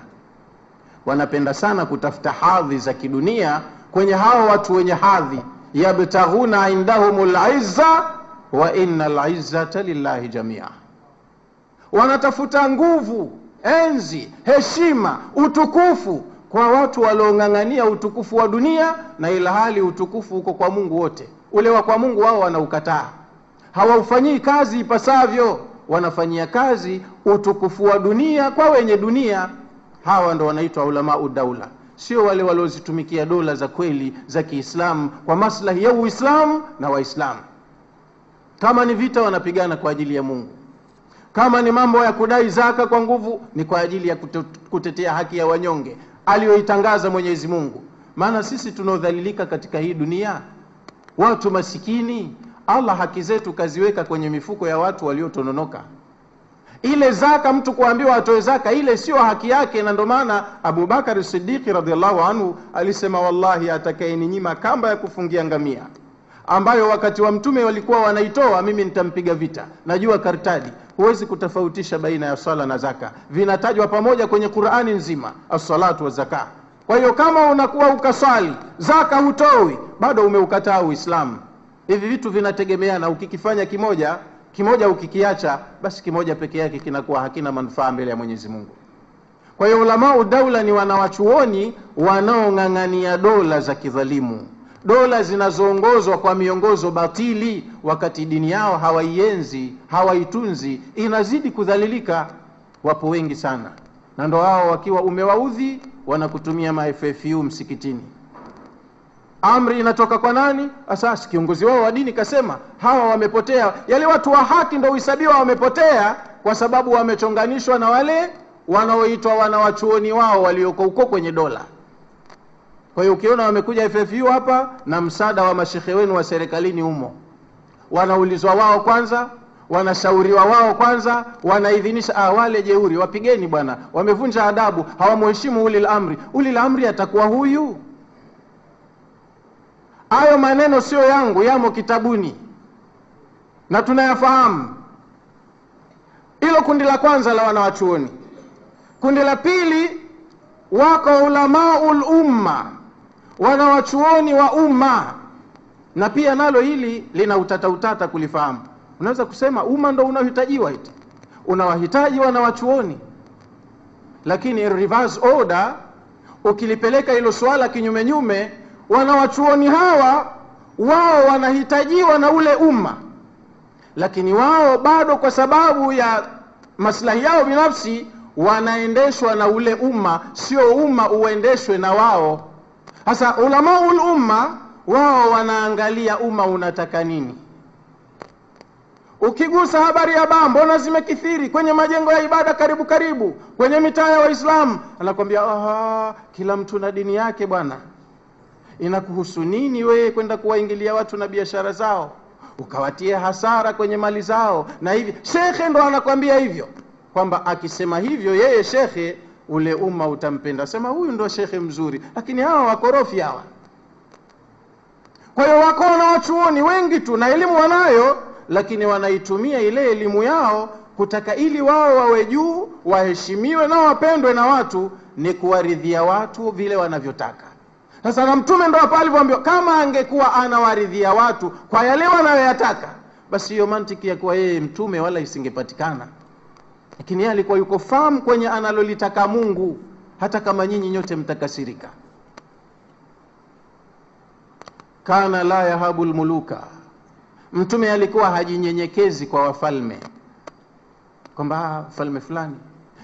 A: Wanapenda sana kutafuta hadhi za kidunia kwenye hawa watu wenye hadhi yabtaghuna indahum lizza wa inna lizzata lillahi jamia, wanatafuta nguvu, enzi, heshima, utukufu kwa watu waliong'ang'ania utukufu wa dunia, na ilhali utukufu uko kwa Mungu wote. Ule wa kwa Mungu wao wanaukataa, hawaufanyii kazi ipasavyo, wanafanyia kazi utukufu wa dunia kwa wenye dunia. Hawa ndo wanaitwa ulamau daula sio wale waliozitumikia dola za kweli za kiislamu kwa maslahi ya uislamu na waislamu kama ni vita wanapigana kwa ajili ya mungu kama ni mambo ya kudai zaka kwa nguvu ni kwa ajili ya kutetea haki ya wanyonge aliyoitangaza mwenyezi mungu maana sisi tunaodhalilika katika hii dunia watu masikini allah haki zetu kaziweka kwenye mifuko ya watu waliotononoka ile zaka mtu kuambiwa atoe zaka ile sio haki yake na ndio maana abubakari sidiki radiallahu anhu alisema wallahi atakayeninyima kamba ya kufungia ngamia ambayo wakati wa mtume walikuwa wanaitoa mimi nitampiga vita najua kartadi huwezi kutofautisha baina ya sala na zaka vinatajwa pamoja kwenye qurani nzima assalatu wazaka kwa hiyo kama unakuwa ukaswali zaka hutoi bado umeukataa uislamu hivi vitu vinategemeana ukikifanya kimoja kimoja ukikiacha basi kimoja peke yake kinakuwa hakina manufaa mbele ya mwenyezi mungu kwa hiyo ulamau daula ni wanawachuoni wanaong'ang'ania dola za kidhalimu dola zinazoongozwa kwa miongozo batili wakati dini yao hawaienzi hawaitunzi inazidi kudhalilika wapo wengi sana na ndo hao wakiwa umewaudhi wanakutumia maffu msikitini amri inatoka kwa nani asasi kiongozi wao wa dini kasema hawa wamepotea yale watu wa haki ndo uhisabiwa wamepotea kwa sababu wamechonganishwa na wale wanaoitwa wanawachuoni wao walioko huko kwenye dola kwa hiyo ukiona wamekuja FFU hapa na msaada wa mashehe wenu wa serikalini humo wanaulizwa wao kwanza wanashauriwa wao kwanza wanaidhinisha ah, wale jeuri wapigeni bwana wamevunja adabu hawamuheshimu ulil amri ulil amri atakuwa huyu Hayo maneno siyo yangu, yamo kitabuni na tunayafahamu. Hilo kundi la kwanza la wanawachuoni. Kundi la pili wako ulamaul umma, wanawachuoni wa umma, na pia nalo hili lina utata utata kulifahamu. Unaweza kusema umma ndo unaohitajiwa, hiti unawahitaji wanawachuoni, lakini reverse order ukilipeleka hilo swala kinyumenyume wanawachuoni hawa wao wanahitajiwa na ule umma lakini wao bado kwa sababu ya maslahi yao binafsi wanaendeshwa na ule umma sio umma uendeshwe na wao sasa ulamaul umma wao wanaangalia umma unataka nini ukigusa habari ya baa mbona zimekithiri kwenye majengo ya ibada karibu karibu kwenye mitaa ya waislamu anakwambia kila mtu na dini yake bwana inakuhusu nini wewe kwenda kuwaingilia watu na biashara zao ukawatia hasara kwenye mali zao na hivi shekhe ndo anakwambia hivyo kwamba akisema hivyo yeye shekhe ule umma utampenda sema huyu ndo shekhe mzuri lakini hawa wakorofi hawa kwa hiyo wako wanawachuoni wengi tu na elimu wanayo lakini wanaitumia ile elimu yao kutaka ili wao wawe juu waheshimiwe na wapendwe na watu ni kuwaridhia watu vile wanavyotaka sasa na mtume ndo hapa alivyoambiwa, kama angekuwa anawaridhia watu kwa yale wanayoyataka, basi hiyo mantiki ya kuwa yeye mtume wala isingepatikana. Lakini yeye alikuwa yuko fam kwenye analolitaka Mungu, hata kama nyinyi nyote mtakasirika. Kana la yahabu lmuluka, mtume alikuwa hajinyenyekezi kwa wafalme, kwamba ah, falme fulani,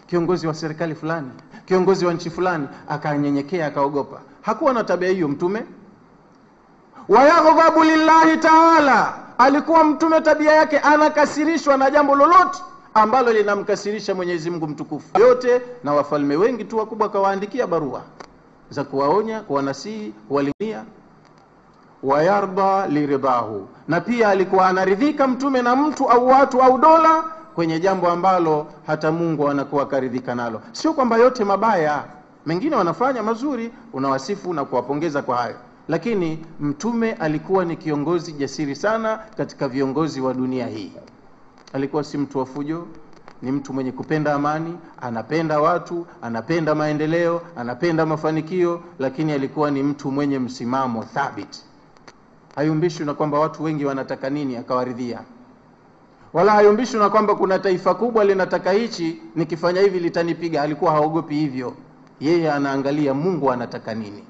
A: kiongozi wa serikali fulani, kiongozi wa nchi fulani, akanyenyekea akaogopa hakuwa na tabia hiyo mtume wayaghdhabu lillahi taala alikuwa mtume tabia yake anakasirishwa na jambo lolote ambalo linamkasirisha mwenyezi mungu mtukufu yote na wafalme wengi tu wakubwa akawaandikia barua za kuwaonya kuwanasihi kuwalingania wayarda liridhahu na pia alikuwa anaridhika mtume na mtu au watu au dola kwenye jambo ambalo hata mungu anakuwa akaridhika nalo sio kwamba yote mabaya mengine wanafanya mazuri, unawasifu na kuwapongeza kwa hayo. Lakini Mtume alikuwa ni kiongozi jasiri sana katika viongozi wa dunia hii. Alikuwa si mtu wa fujo, ni mtu mwenye kupenda amani, anapenda watu, anapenda maendeleo, anapenda mafanikio, lakini alikuwa ni mtu mwenye msimamo thabit Hayumbishwi na kwamba watu wengi wanataka nini akawaridhia, wala hayumbishwi na kwamba kuna taifa kubwa linataka hichi, nikifanya hivi litanipiga. Alikuwa haogopi hivyo yeye anaangalia Mungu anataka nini.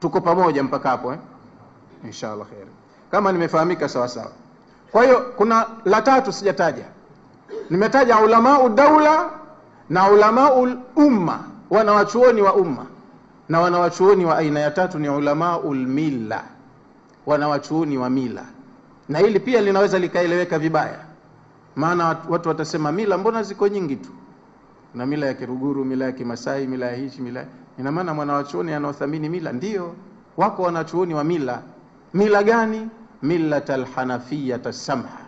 A: Tuko pamoja mpaka hapo eh? Inshallah khair, kama nimefahamika sawa sawa. Kwa hiyo kuna la tatu sijataja, nimetaja ulamau daula na ulamau umma, wanawachuoni wa umma na wanawachuoni wa aina ya tatu ni ulamau lmilla, wanawachuoni wa mila. Na hili pia linaweza likaeleweka vibaya, maana watu watasema mila mbona ziko nyingi tu na mila ya Kiruguru, mila ya Kimasai, mila ya hichi, mila. Ina maana mwanawachuoni anaothamini mila, ndio wako wanachuoni wa mila. Mila gani? millata alhanafiyata samha,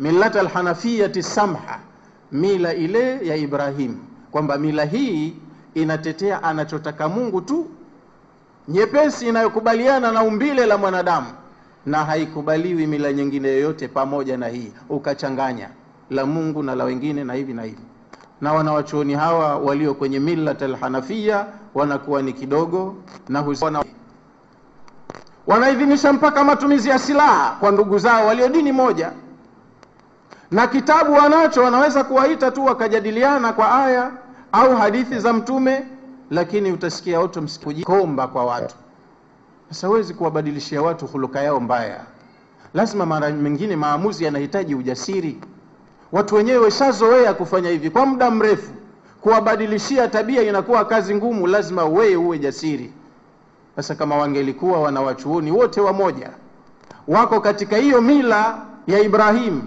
A: millata alhanafiyati samha, mila ile ya Ibrahimu, kwamba mila hii inatetea anachotaka Mungu tu, nyepesi, inayokubaliana na umbile la mwanadamu na haikubaliwi mila nyingine yoyote pamoja na hii, ukachanganya la Mungu na la wengine na hivi na hivi na wanawachuoni hawa walio kwenye millat alhanafia wanakuwa ni kidogo na husana. Wanaidhinisha mpaka matumizi ya silaha kwa ndugu zao walio dini moja, na kitabu wanacho, wanaweza kuwaita tu wakajadiliana kwa aya au hadithi za Mtume, lakini utasikia watu msikujikomba kwa watu. Sasa huwezi kuwabadilishia watu huluka yao mbaya, lazima mara nyingine maamuzi yanahitaji ujasiri. Watu wenyewe washazoea kufanya hivi kwa muda mrefu, kuwabadilishia tabia inakuwa kazi ngumu, lazima wewe uwe jasiri. Sasa kama wangelikuwa wanawachuoni wote wamoja wako katika hiyo mila ya Ibrahim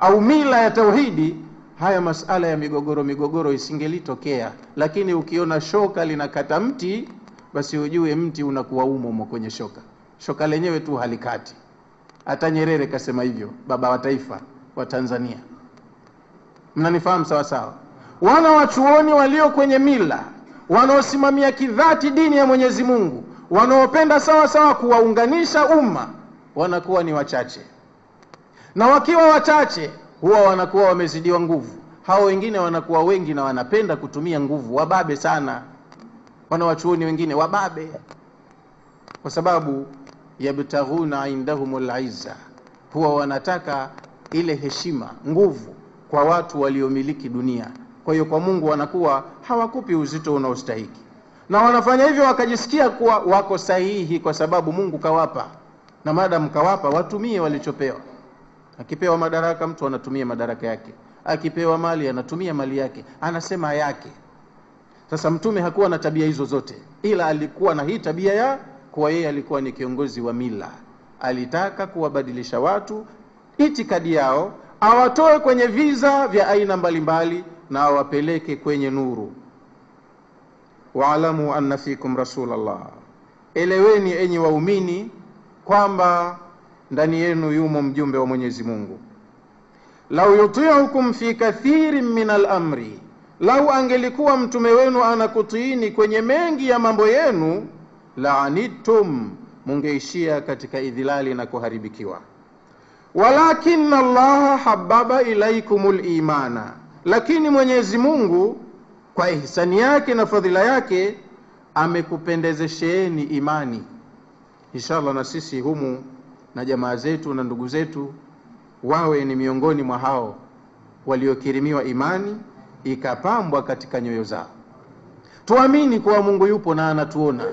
A: au mila ya tauhidi, haya masala ya migogoro migogoro isingelitokea. Lakini ukiona shoka linakata mti, basi ujue mti unakuwa umomo kwenye shoka, shoka lenyewe tu halikati. Hata Nyerere kasema hivyo, baba wa taifa wa Tanzania mnanifahamu sawa sawa wana wachuoni walio kwenye mila wanaosimamia kidhati dini ya mwenyezi mungu wanaopenda sawa sawa kuwaunganisha umma wanakuwa ni wachache na wakiwa wachache huwa wanakuwa wamezidiwa nguvu hao wengine wanakuwa wengi na wanapenda kutumia nguvu wababe sana wanawachuoni wengine wababe kwa sababu yabtaghuna indahum lizza huwa wanataka ile heshima nguvu kwa watu waliomiliki dunia. Kwa hiyo kwa Mungu wanakuwa hawakupi uzito unaostahiki, na wanafanya hivyo wakajisikia kuwa wako sahihi, kwa sababu Mungu kawapa, na madam kawapa, watumie walichopewa. Akipewa madaraka, mtu anatumia madaraka yake, akipewa mali, anatumia mali yake, anasema yake. Sasa Mtume hakuwa na tabia hizo zote, ila alikuwa na hii tabia ya kuwa yeye alikuwa ni kiongozi wa mila, alitaka kuwabadilisha watu itikadi yao awatoe kwenye viza vya aina mbalimbali na awapeleke kwenye nuru waalamu anna fikum rasulallah eleweni enyi waumini kwamba ndani yenu yumo mjumbe wa mwenyezi mungu lau yutiukum fi kathirin min alamri lau angelikuwa mtume wenu anakutiini kwenye mengi ya mambo yenu laanittum mungeishia katika idhilali na kuharibikiwa walakin Allaha hababa ilaikum limana lakini Mwenyezi Mungu kwa ihsani yake na fadhila yake amekupendezesheni imani. Inshallah na sisi humu na jamaa zetu na ndugu zetu wawe ni miongoni mwa hao waliokirimiwa imani ikapambwa katika nyoyo zao. Tuamini kuwa Mungu yupo na anatuona,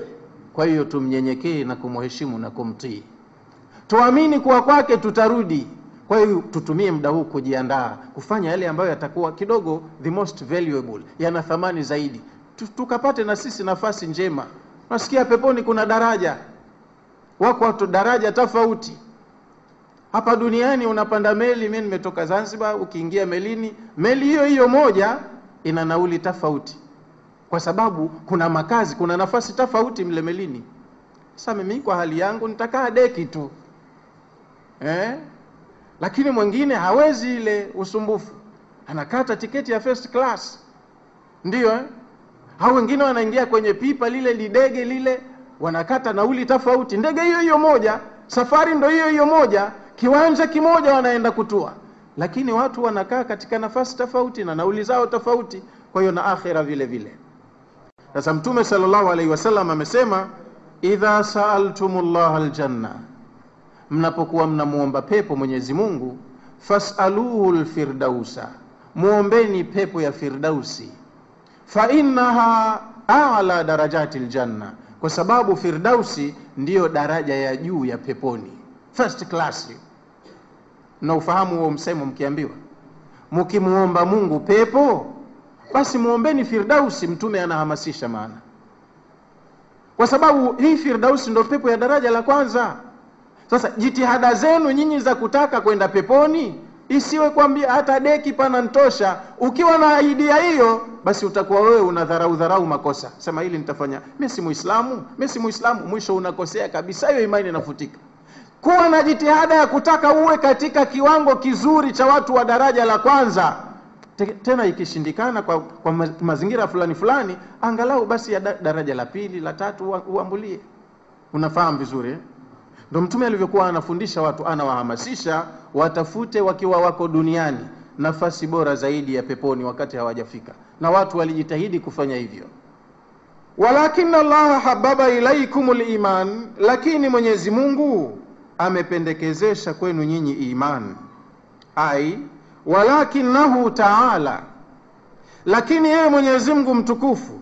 A: kwa hiyo tumnyenyekee na kumheshimu na kumtii tuamini kuwa kwake tutarudi. Kwa hiyo tutumie muda huu kujiandaa kufanya yale ambayo yatakuwa kidogo the most valuable, yana thamani zaidi, tukapate na sisi nafasi njema. Nasikia peponi kuna daraja, wako watu daraja tofauti. Hapa duniani unapanda meli, mimi nimetoka Zanzibar, ukiingia melini, meli hiyo hiyo moja ina nauli tofauti, kwa sababu kuna makazi, kuna nafasi tofauti mle melini. Sasa mimi kwa hali yangu nitakaa deki tu eh? Lakini mwingine hawezi ile usumbufu, anakata tiketi ya first class, ndiyo eh? au wengine wanaingia kwenye pipa lile lidege lile, wanakata nauli tofauti, ndege hiyo hiyo moja, safari ndo hiyo hiyo moja, kiwanja kimoja wanaenda kutua, lakini watu wanakaa katika nafasi tofauti na nauli zao tofauti, kwa hiyo na akhira vile vile. Sasa Mtume sallallahu alaihi wasallam amesema, idha saaltumullaha aljanna mnapokuwa mnamwomba pepo Mwenyezi Mungu, fasaluhu lfirdausa, muombeni pepo ya Firdausi, fa innaha ala darajati ljanna, kwa sababu Firdausi ndiyo daraja ya juu ya peponi, first class. Na ufahamu huo msemo, mkiambiwa mkimwomba Mungu pepo, basi muombeni Firdausi. Mtume anahamasisha maana, kwa sababu hii Firdausi ndo pepo ya daraja la kwanza sasa jitihada zenu nyinyi za kutaka kwenda peponi isiwe kwambia hata deki pana ntosha. Ukiwa na idea hiyo, basi utakuwa wewe unadharau dharau makosa, sema hili nitafanya, mimi si Muislamu, mimi si Muislamu. Mwisho unakosea kabisa, hiyo imani inafutika. Kuwa na jitihada ya kutaka uwe katika kiwango kizuri cha watu wa daraja la kwanza tena ikishindikana kwa, kwa mazingira fulani fulani, angalau basi ya daraja la pili la tatu uambulie. Unafahamu vizuri eh? ndo Mtume alivyokuwa anafundisha watu, anawahamasisha watafute wakiwa wako duniani nafasi bora zaidi ya peponi wakati hawajafika, na watu walijitahidi kufanya hivyo. Walakin llaha hababa ilaikum liman, lakini Mwenyezi Mungu amependekezesha kwenu nyinyi iman. Ai walakinahu taala, lakini yeye Mwenyezi Mungu mtukufu,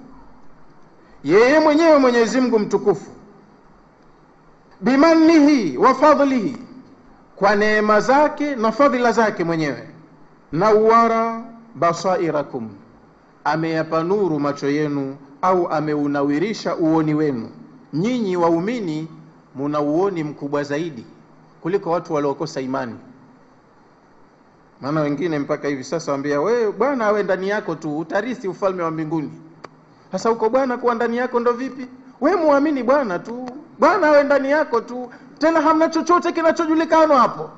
A: yeye mwenyewe Mwenyezi Mungu mtukufu bimannihi wa fadlihi, kwa neema zake na fadhila zake mwenyewe. Nawara basairakum, ameyapa nuru macho yenu, au ameunawirisha uoni wenu. Nyinyi waumini muna uoni mkubwa zaidi kuliko watu waliokosa imani. Maana wengine mpaka hivi sasa wambia we bwana awe ndani yako tu utarithi ufalme wa mbinguni. Sasa uko bwana kuwa ndani yako ndo vipi? We muamini bwana tu bwana awe ndani yako tu tena hamna chochote kinachojulikana hapo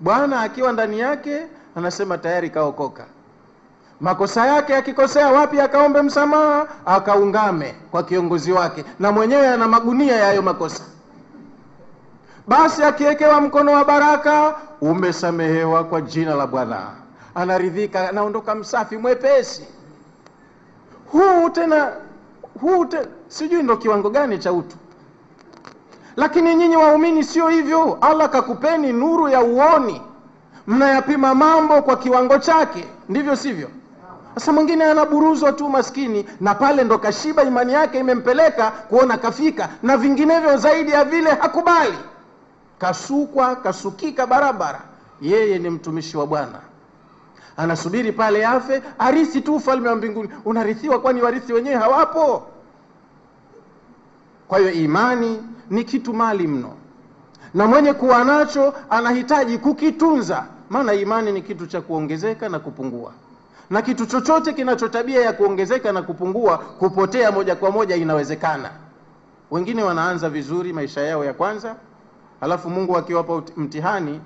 A: bwana akiwa ndani yake anasema tayari kaokoka makosa yake akikosea wapi akaombe msamaha akaungame kwa kiongozi wake na mwenyewe ana magunia ya hayo makosa basi akiwekewa mkono wa baraka umesamehewa kwa jina la bwana anaridhika anaondoka msafi mwepesi huu tena huu te, sijui ndo kiwango gani cha utu lakini nyinyi waumini sio hivyo allah kakupeni nuru ya uoni mnayapima mambo kwa kiwango chake ndivyo sivyo sasa mwingine anaburuzwa tu maskini na pale ndo kashiba imani yake imempeleka kuona kafika na vinginevyo zaidi ya vile hakubali kasukwa kasukika barabara yeye ni mtumishi wa bwana anasubiri pale afe arithi tu ufalme wa mbinguni unarithiwa kwani warithi wenyewe hawapo kwa hiyo imani ni kitu mali mno, na mwenye kuwa nacho anahitaji kukitunza, maana imani ni kitu cha kuongezeka na kupungua, na kitu chochote kinacho tabia ya kuongezeka na kupungua, kupotea moja kwa moja inawezekana. Wengine wanaanza vizuri maisha yao ya kwanza, alafu Mungu akiwapa mtihani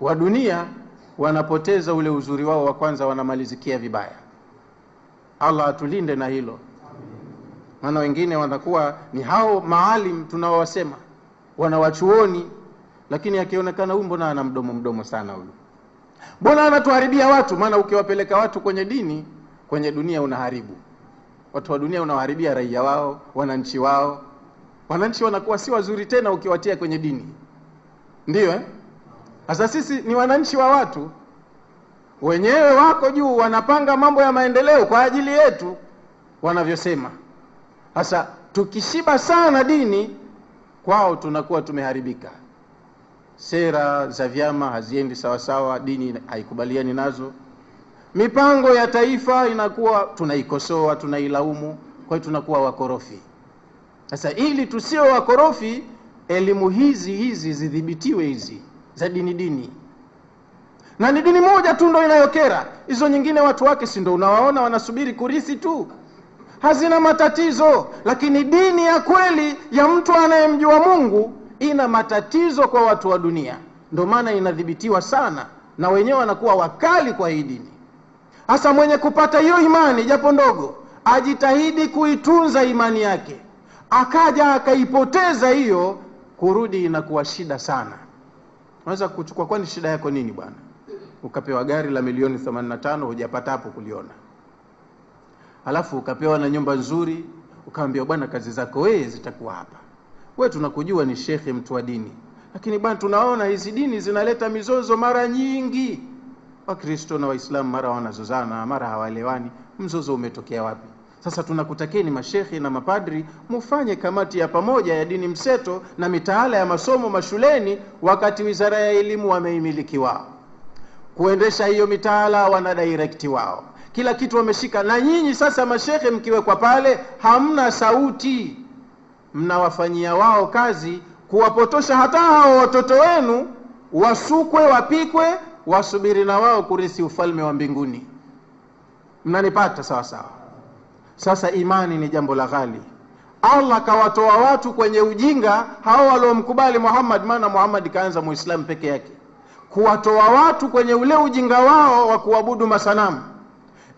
A: wa dunia wanapoteza ule uzuri wao wa kwanza, wanamalizikia vibaya. Allah atulinde na hilo maana wengine wanakuwa ni hao maalim tunaowasema wanawachuoni, lakini akionekana huyu, mbona ana mdomo mdomo sana huyu, mbona anatuharibia watu? Maana ukiwapeleka watu kwenye dini, kwenye dunia unaharibu watu wa dunia, unawaharibia raia wao, wananchi wao. Wananchi wanakuwa si wazuri tena ukiwatia kwenye dini, ndiyo eh? sisi ni wananchi wa watu wenyewe, wako juu wanapanga mambo ya maendeleo kwa ajili yetu wanavyosema sasa tukishiba sana dini, kwao tunakuwa tumeharibika. Sera za vyama haziendi sawasawa, dini haikubaliani nazo. Mipango ya taifa inakuwa tunaikosoa, tunailaumu, kwa hiyo tunakuwa wakorofi. Sasa ili tusio wakorofi, elimu hizi hizi zidhibitiwe, hizi za dini dini na ni dini moja tu ndo inayokera, hizo nyingine watu wake si ndo unawaona wanasubiri kurithi tu hazina matatizo lakini dini ya kweli ya mtu anayemjua mungu ina matatizo kwa watu wa dunia ndio maana inadhibitiwa sana na wenyewe wanakuwa wakali kwa hii dini hasa mwenye kupata hiyo imani japo ndogo ajitahidi kuitunza imani yake akaja akaipoteza hiyo kurudi inakuwa shida sana unaweza kuchukua kwani shida yako nini bwana ukapewa gari la milioni 85 hujapata hapo kuliona halafu ukapewa na nyumba nzuri, ukaambia bwana, kazi zako wewe zitakuwa hapa, we tunakujua ni shekhe, mtu wa dini, lakini bwana, tunaona hizi dini zinaleta mizozo mara nyingi. Wakristo na Waislamu mara wanazozana, mara hawaelewani. Mzozo umetokea wapi? Sasa tunakutakeni mashekhe na mapadri mufanye kamati ya pamoja ya dini mseto na mitaala ya masomo mashuleni, wakati wizara ya elimu wameimiliki wao kuendesha hiyo mitaala, wana direkti wao kila kitu wameshika na nyinyi sasa mashehe mkiwekwa pale hamna sauti mnawafanyia wao kazi kuwapotosha hata hao watoto wenu wasukwe wapikwe wasubiri na wao kurisi ufalme wa mbinguni mnanipata sawa sawa sasa imani ni jambo la ghali allah kawatoa watu kwenye ujinga hao waliomkubali muhammad maana muhammad kaanza muislamu peke yake kuwatoa watu kwenye ule ujinga wao wa kuabudu masanamu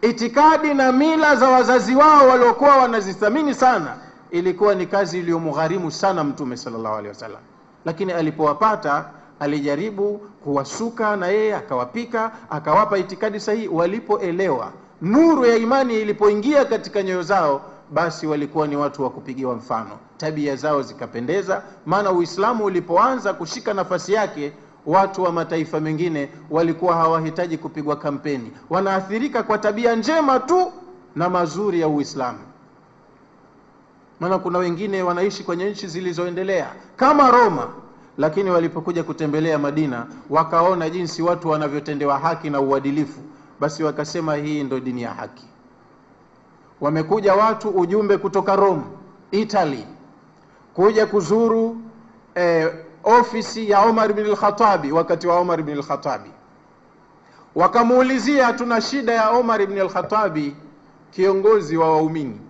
A: itikadi na mila za wazazi wao waliokuwa wanazithamini sana, ilikuwa ni kazi iliyomgharimu sana Mtume sallallahu alaihi wasallam, lakini alipowapata alijaribu kuwasuka na yeye akawapika, akawapa itikadi sahihi. Walipoelewa nuru ya imani ilipoingia katika nyoyo zao, basi walikuwa ni watu wa kupigiwa mfano, tabia zao zikapendeza. Maana Uislamu ulipoanza kushika nafasi yake Watu wa mataifa mengine walikuwa hawahitaji kupigwa kampeni, wanaathirika kwa tabia njema tu na mazuri ya Uislamu. Maana kuna wengine wanaishi kwenye nchi zilizoendelea kama Roma, lakini walipokuja kutembelea Madina wakaona jinsi watu wanavyotendewa haki na uadilifu, basi wakasema hii ndo dini ya haki. Wamekuja watu ujumbe kutoka Rome, Italy, kuja kuzuru eh, ofisi ya Omar bin al-Khattabi wakati wa Omar bin al-Khattabi, wakamuulizia tuna shida ya Omar bin al-Khattabi, kiongozi wa waumini,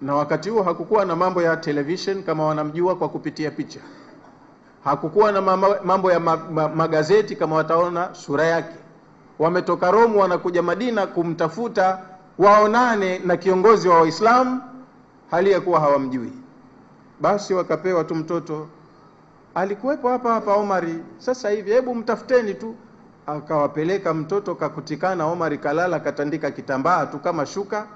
A: na wakati huo hakukuwa na mambo ya television kama wanamjua kwa kupitia picha, hakukuwa na mambo ya magazeti kama wataona sura yake. Wametoka Romu wanakuja Madina kumtafuta waonane na kiongozi wa Waislamu hali ya kuwa hawamjui. Basi wakapewa tu mtoto alikuwepo hapa hapa Omari, sasa hivi hebu mtafuteni tu. Akawapeleka mtoto kakutikana, Omari kalala, katandika kitambaa tu kama shuka,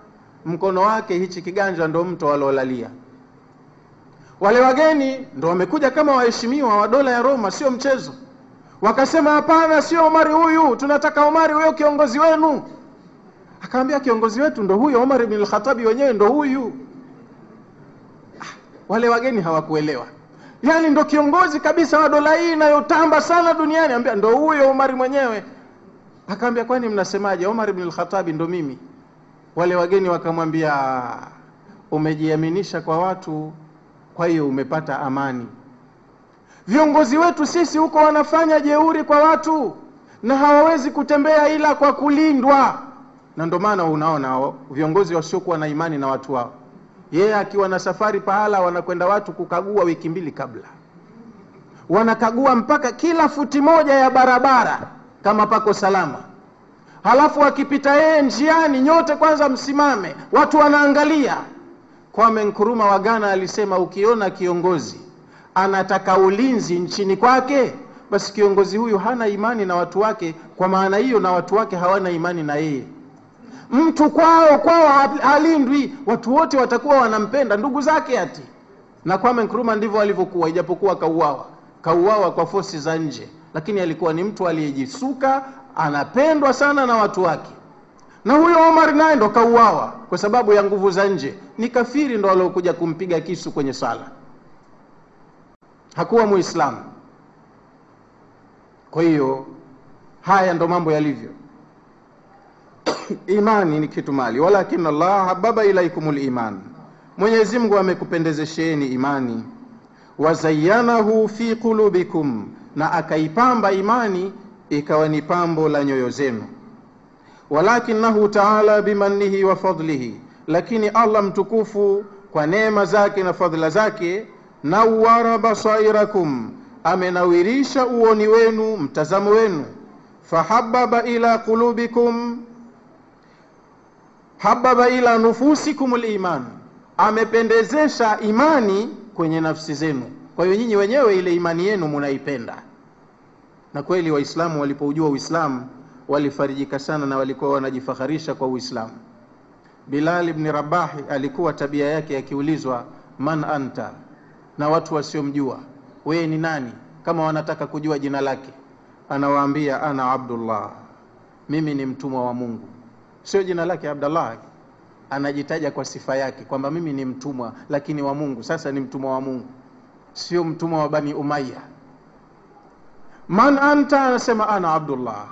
A: mkono wake hichi kiganja ndo mto alolalia. Wale wageni ndo wamekuja kama waheshimiwa wa dola ya Roma, sio mchezo. Wakasema hapana, sio Omari huyu, tunataka Omari huyo kiongozi wenu. Akamwambia kiongozi wetu ndo huyo, Omar bin al-Khattab wenyewe ndo huyu. Ah, wale wageni hawakuelewa yani ndo kiongozi kabisa wa dola hii inayotamba sana duniani ambia ndo huyo umari mwenyewe akaambia kwani mnasemaje umar ibn lkhatabi ndo mimi wale wageni wakamwambia umejiaminisha kwa watu kwa hiyo umepata amani viongozi wetu sisi huko wanafanya jeuri kwa watu na hawawezi kutembea ila kwa kulindwa na ndio maana unaona viongozi wasiokuwa na imani na watu wao yeye akiwa na safari pahala wanakwenda watu kukagua wiki mbili kabla, wanakagua mpaka kila futi moja ya barabara kama pako salama. Halafu akipita yeye njiani, nyote kwanza msimame, watu wanaangalia. Kwame nkuruma wa Ghana alisema ukiona kiongozi anataka ulinzi nchini kwake, basi kiongozi huyu hana imani na watu wake. Kwa maana hiyo, na watu wake hawana imani na yeye mtu kwao kwao halindwi, watu wote watakuwa wanampenda ndugu zake ati. Na Kwame Nkrumah ndivyo alivyokuwa, ijapokuwa kauawa kauawa kwa fosi za nje, lakini alikuwa ni mtu aliyejisuka, anapendwa sana na watu wake. Na huyo Omar naye ndo kauawa kwa sababu ya nguvu za nje, ni kafiri ndo aliokuja kumpiga kisu kwenye sala, hakuwa Muislamu. Kwa hiyo haya ndo mambo yalivyo. imani ni kitu mali, walakin Allah hababa ilaikum liman Mwenyezi Mungu amekupendezesheni imani. Wazayanahu fi qulubikum, na akaipamba imani ikawa ni pambo la nyoyo zenu. Walakinahu taala bimannihi wa fadlihi, lakini Allah mtukufu kwa neema zake na fadhila zake, nawara basairakum, amenawirisha uoni wenu, mtazamo wenu, fahababa ila qulubikum hababa ila nufusikum liman, amependezesha imani kwenye nafsi zenu. Kwa hiyo nyinyi wenyewe ile imani yenu munaipenda. Na kweli Waislamu walipoujua Uislamu walifarijika sana na walikuwa wanajifaharisha kwa Uislamu. Bilal ibn Rabah alikuwa tabia yake akiulizwa, man anta, na watu wasiomjua wewe ni nani, kama wanataka kujua jina lake, anawaambia ana Abdullah, mimi ni mtumwa wa Mungu sio jina lake Abdallah, anajitaja kwa sifa yake kwamba mimi ni mtumwa lakini wa Mungu. Sasa ni mtumwa wa Mungu, sio mtumwa wa Bani Umayya. Man anta, anasema ana Abdullah.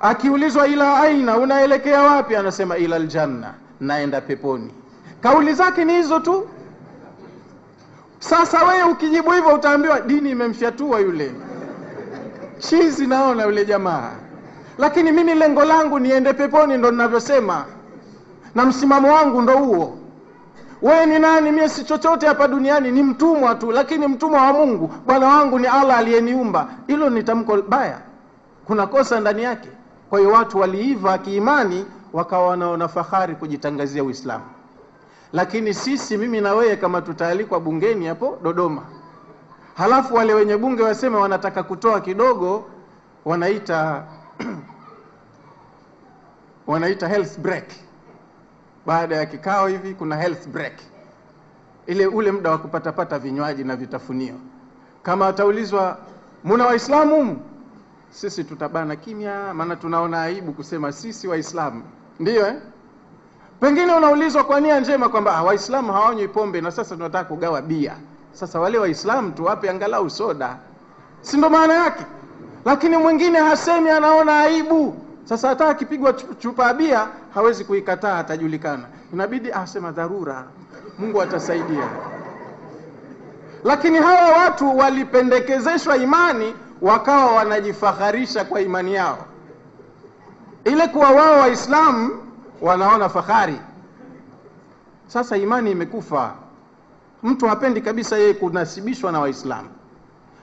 A: Akiulizwa ila aina, unaelekea wapi? Anasema ila aljanna, naenda peponi. Kauli zake ni hizo tu. Sasa wewe ukijibu hivyo utaambiwa dini imemfyatua yule chizi. Naona yule jamaa lakini mimi lengo langu niende peponi, ndo ninavyosema na msimamo wangu ndo huo. Wewe ni nani? Mie si chochote hapa duniani, ni mtumwa tu, lakini mtumwa wa Mungu. Bwana wangu ni Allah aliyeniumba. Hilo ni tamko baya, kuna kosa ndani yake. Kwa hiyo watu waliiva kiimani, wakawa wanaona fahari kujitangazia Uislamu. Lakini sisi, mimi na wewe, kama tutaalikwa bungeni hapo Dodoma, halafu wale wenye bunge waseme wanataka kutoa kidogo, wanaita wanaita health break. Baada ya kikao hivi kuna health break, ile ule muda wa kupatapata vinywaji na vitafunio. Kama ataulizwa muna Waislamu, sisi tutabana kimya, maana tunaona aibu kusema sisi Waislamu. ndio eh? Pengine unaulizwa kwa nia njema kwamba ah, Waislamu hawanywi pombe na sasa tunataka kugawa bia. Sasa wale Waislamu tuwape angalau soda, si ndo maana yake? lakini mwingine hasemi anaona aibu sasa hata akipigwa chupa bia hawezi kuikataa atajulikana inabidi asema dharura mungu atasaidia lakini hawa watu walipendekezeshwa imani wakawa wanajifaharisha kwa imani yao ile kuwa wao waislamu wanaona fahari sasa imani imekufa mtu hapendi kabisa yeye kunasibishwa na waislamu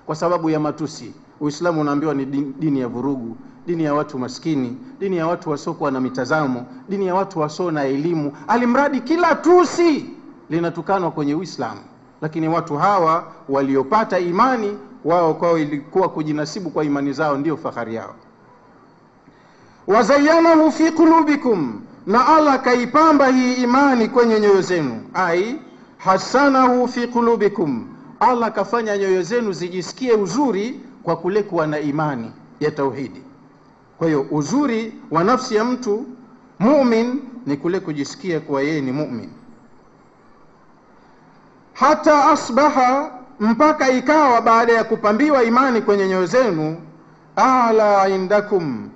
A: kwa sababu ya matusi Uislamu unaambiwa ni dini ya vurugu, dini ya watu maskini, dini ya watu wasiokuwa na mitazamo, dini ya watu wasio na elimu. Alimradi kila tusi linatukanwa kwenye Uislamu, lakini watu hawa waliopata imani wao kwao ilikuwa kujinasibu kwa imani zao ndio fahari yao. Wazayanahu fi qulubikum, na Allah akaipamba hii imani kwenye nyoyo zenu. Ai hasanahu fi qulubikum, Allah akafanya nyoyo zenu zijisikie uzuri kwa kule kuwa na imani ya tauhidi. Kwa hiyo uzuri wa nafsi ya mtu mumin ni kule kujisikia kuwa yeye ni mumin. Hata asbaha, mpaka ikawa baada ya kupambiwa imani kwenye nyoyo zenu, ala indakum,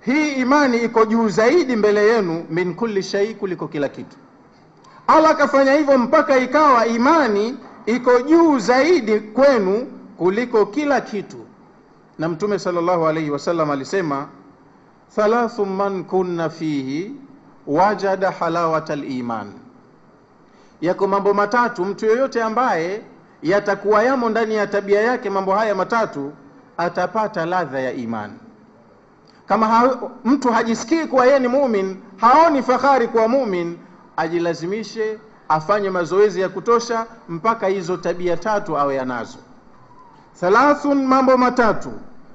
A: hii imani iko juu zaidi mbele yenu, min kulli shai, kuliko kila kitu. Allah akafanya hivyo mpaka ikawa imani iko juu zaidi kwenu kuliko kila kitu na mtume sallallahu alaihi wasallam alisema thalathu man kunna fihi wajada halawata liman yako mambo matatu mtu yoyote ambaye yatakuwa yamo ndani ya tabia yake mambo haya matatu atapata ladha ya iman kama ha, mtu hajisikii kuwa yeye ni mumin haoni fahari kuwa mumin ajilazimishe afanye mazoezi ya kutosha mpaka hizo tabia tatu awe anazo thalathun, mambo matatu.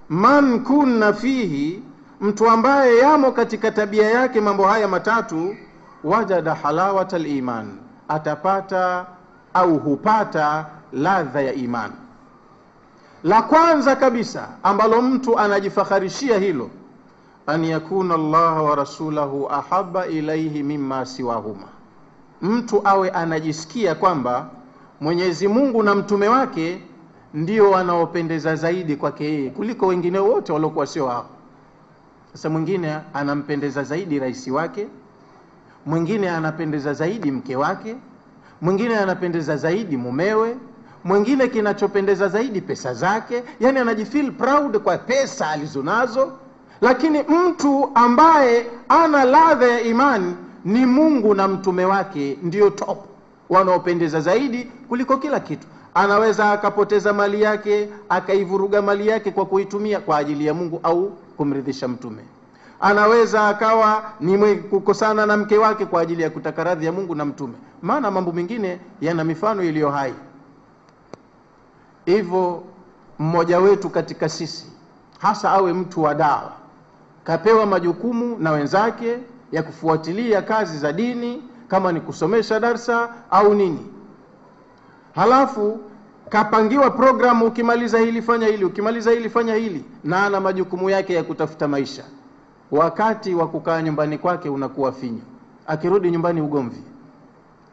A: Man kunna fihi, mtu ambaye yamo katika tabia yake mambo haya matatu, wajada halawata liman, atapata au hupata ladha ya iman La kwanza kabisa ambalo mtu anajifakharishia hilo, an yakuna llaha wa rasulahu ahaba ilaihi mima siwahuma, mtu awe anajisikia kwamba Mwenyezi Mungu na mtume wake ndio wanaopendeza zaidi kwake yeye kuliko wengine wote waliokuwa sio hao. Sasa mwingine anampendeza zaidi rais wake, mwingine anapendeza zaidi mke wake, mwingine anapendeza zaidi mumewe, mwingine kinachopendeza zaidi pesa zake, yani anajifeel proud kwa pesa alizonazo. Lakini mtu ambaye ana ladha ya imani ni Mungu na mtume wake, ndio top wanaopendeza zaidi kuliko kila kitu anaweza akapoteza mali yake akaivuruga mali yake kwa kuitumia kwa ajili ya Mungu au kumridhisha mtume anaweza akawa ni kukosana na mke wake kwa ajili ya kutaka radhi ya Mungu na mtume. Maana mambo mengine yana mifano iliyo hai. Hivyo mmoja wetu katika sisi hasa awe mtu wa dawa, kapewa majukumu na wenzake ya kufuatilia kazi za dini, kama ni kusomesha darsa au nini, halafu kapangiwa programu, ukimaliza hili fanya hili, ukimaliza hili fanya hili, na ana majukumu yake ya kutafuta maisha. Wakati wa kukaa nyumbani kwake unakuwa finyo, akirudi nyumbani ugomvi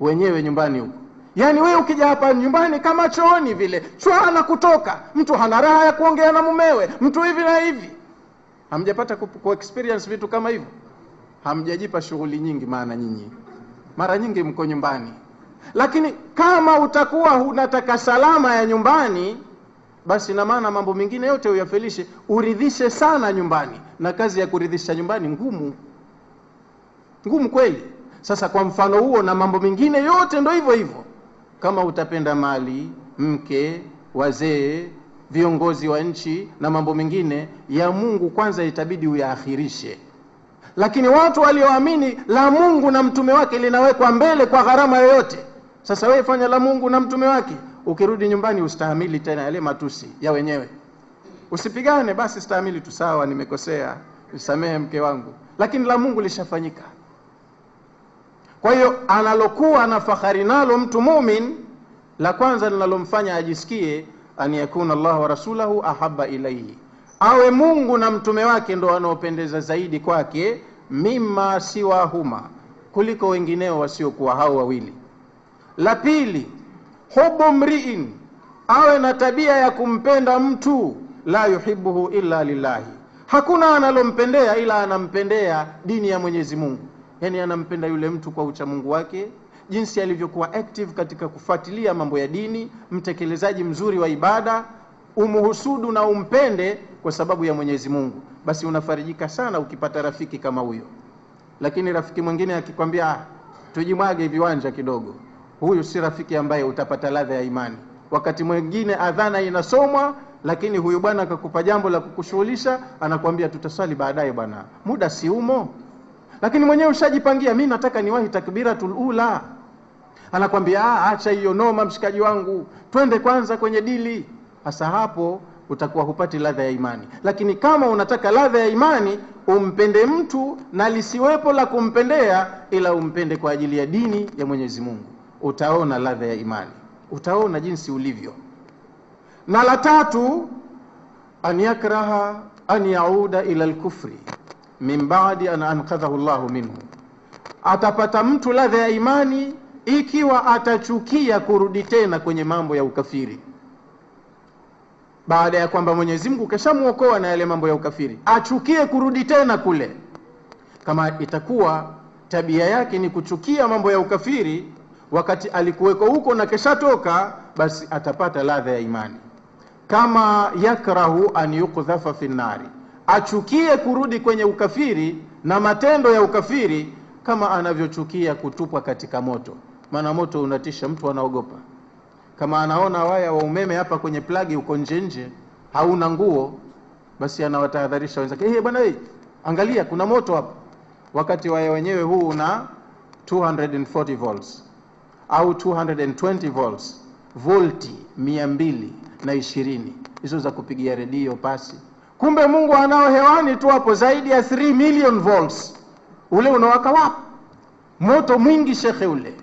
A: wenyewe nyumbani huko. Yaani wewe ukija hapa nyumbani kama chooni vile, chwana kutoka, mtu hana raha ya kuongea na mumewe, mtu hivi na hivi. Hamjapata ku vitu kama hivyo? Hamjajipa shughuli nyingi, maana nyinyi mara nyingi mko nyumbani lakini kama utakuwa unataka salama ya nyumbani basi na maana mambo mengine yote uyafilishe uridhishe sana nyumbani na kazi ya kuridhisha nyumbani ngumu ngumu kweli sasa kwa mfano huo na mambo mengine yote ndo hivyo hivyo kama utapenda mali mke wazee viongozi wa nchi na mambo mengine ya mungu kwanza itabidi uyaakhirishe lakini watu walioamini la mungu na mtume wake linawekwa mbele kwa gharama yoyote sasa wewe fanya la Mungu na mtume wake, ukirudi nyumbani ustahamili tena yale matusi ya wenyewe, usipigane basi, stahamili tu, sawa, nimekosea, nisamehe mke wangu, lakini la Mungu lishafanyika. Kwa hiyo analokuwa na fahari nalo mtu mumin, la kwanza linalomfanya ajisikie an yakuna Allah wa rasulahu ahaba ilaihi, awe Mungu na mtume wake ndo wanaopendeza zaidi kwake, mima siwahuma, kuliko wengineo wasiokuwa hao wawili. La pili, hubu mriin, awe na tabia ya kumpenda mtu la yuhibuhu illa lillahi, hakuna analompendea ila anampendea dini ya Mwenyezi Mungu. Yani anampenda yule mtu kwa uchamungu wake, jinsi alivyokuwa active katika kufuatilia mambo ya dini, mtekelezaji mzuri wa ibada, umuhusudu na umpende kwa sababu ya Mwenyezi Mungu, basi unafarijika sana ukipata rafiki kama huyo. Lakini rafiki mwingine akikwambia ah, tujimwage viwanja kidogo huyu si rafiki ambaye utapata ladha ya imani. Wakati mwingine adhana inasomwa, lakini huyu bwana akakupa jambo la kukushughulisha, anakuambia tutaswali baadaye, bwana, muda si umo, lakini mwenyewe ushajipangia, mi nataka niwahi takbiratul ula, anakwambia ah, acha hiyo noma, mshikaji wangu, twende kwanza kwenye dili. Hasa hapo utakuwa hupati ladha ya imani. Lakini kama unataka ladha ya imani, umpende mtu na lisiwepo la kumpendea, ila umpende kwa ajili ya dini ya Mwenyezi Mungu utaona ladha ya imani, utaona jinsi ulivyo. Na la tatu, an yakraha an yauda ila lkufri min baadi an ankadhahu llahu minhu, atapata mtu ladha ya imani ikiwa atachukia kurudi tena kwenye mambo ya ukafiri baada ya kwamba Mwenyezi Mungu kashamwokoa na yale mambo ya ukafiri, achukie kurudi tena kule. Kama itakuwa tabia yake ni kuchukia mambo ya ukafiri, wakati alikuweko huko na keshatoka, basi atapata ladha ya imani. Kama yakrahu an yukdhafa fi nnari, achukie kurudi kwenye ukafiri na matendo ya ukafiri kama anavyochukia kutupwa katika moto. Maana moto unatisha, mtu anaogopa. Kama anaona waya wa umeme hapa kwenye plagi uko nje nje, hauna nguo, basi anawatahadharisha wenzake, hey, bwana hey, angalia kuna moto hapa, wakati waya wenyewe huu una 240 volts au 220 volts, volti mia mbili na ishirini hizo za kupigia redio pasi. Kumbe Mungu anao hewani tu hapo zaidi ya 3 million volts, ule unawaka wapi? Moto mwingi shekhe ule,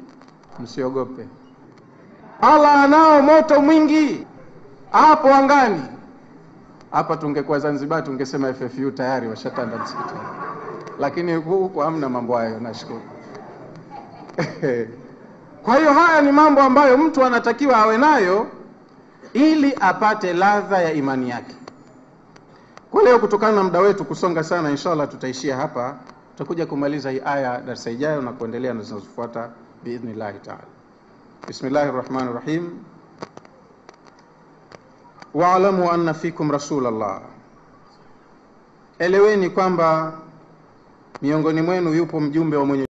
A: msiogope. ala anao moto mwingi hapo angani. Hapa tungekuwa Zanzibar tungesema FFU tayari washatanda msikitini, lakini huku hamna mambo hayo, nashukuru Kwa hiyo haya ni mambo ambayo mtu anatakiwa awe nayo ili apate ladha ya imani yake. Kwa leo, kutokana na muda wetu kusonga sana, inshallah tutaishia hapa. Tutakuja kumaliza hii aya darasa ijayo na kuendelea na zinazofuata biidhnillahi taala. Bismillahi rahmani rahim. Waalamu anna fikum rasulallah, eleweni kwamba miongoni mwenu yupo mjumbe wa mwenye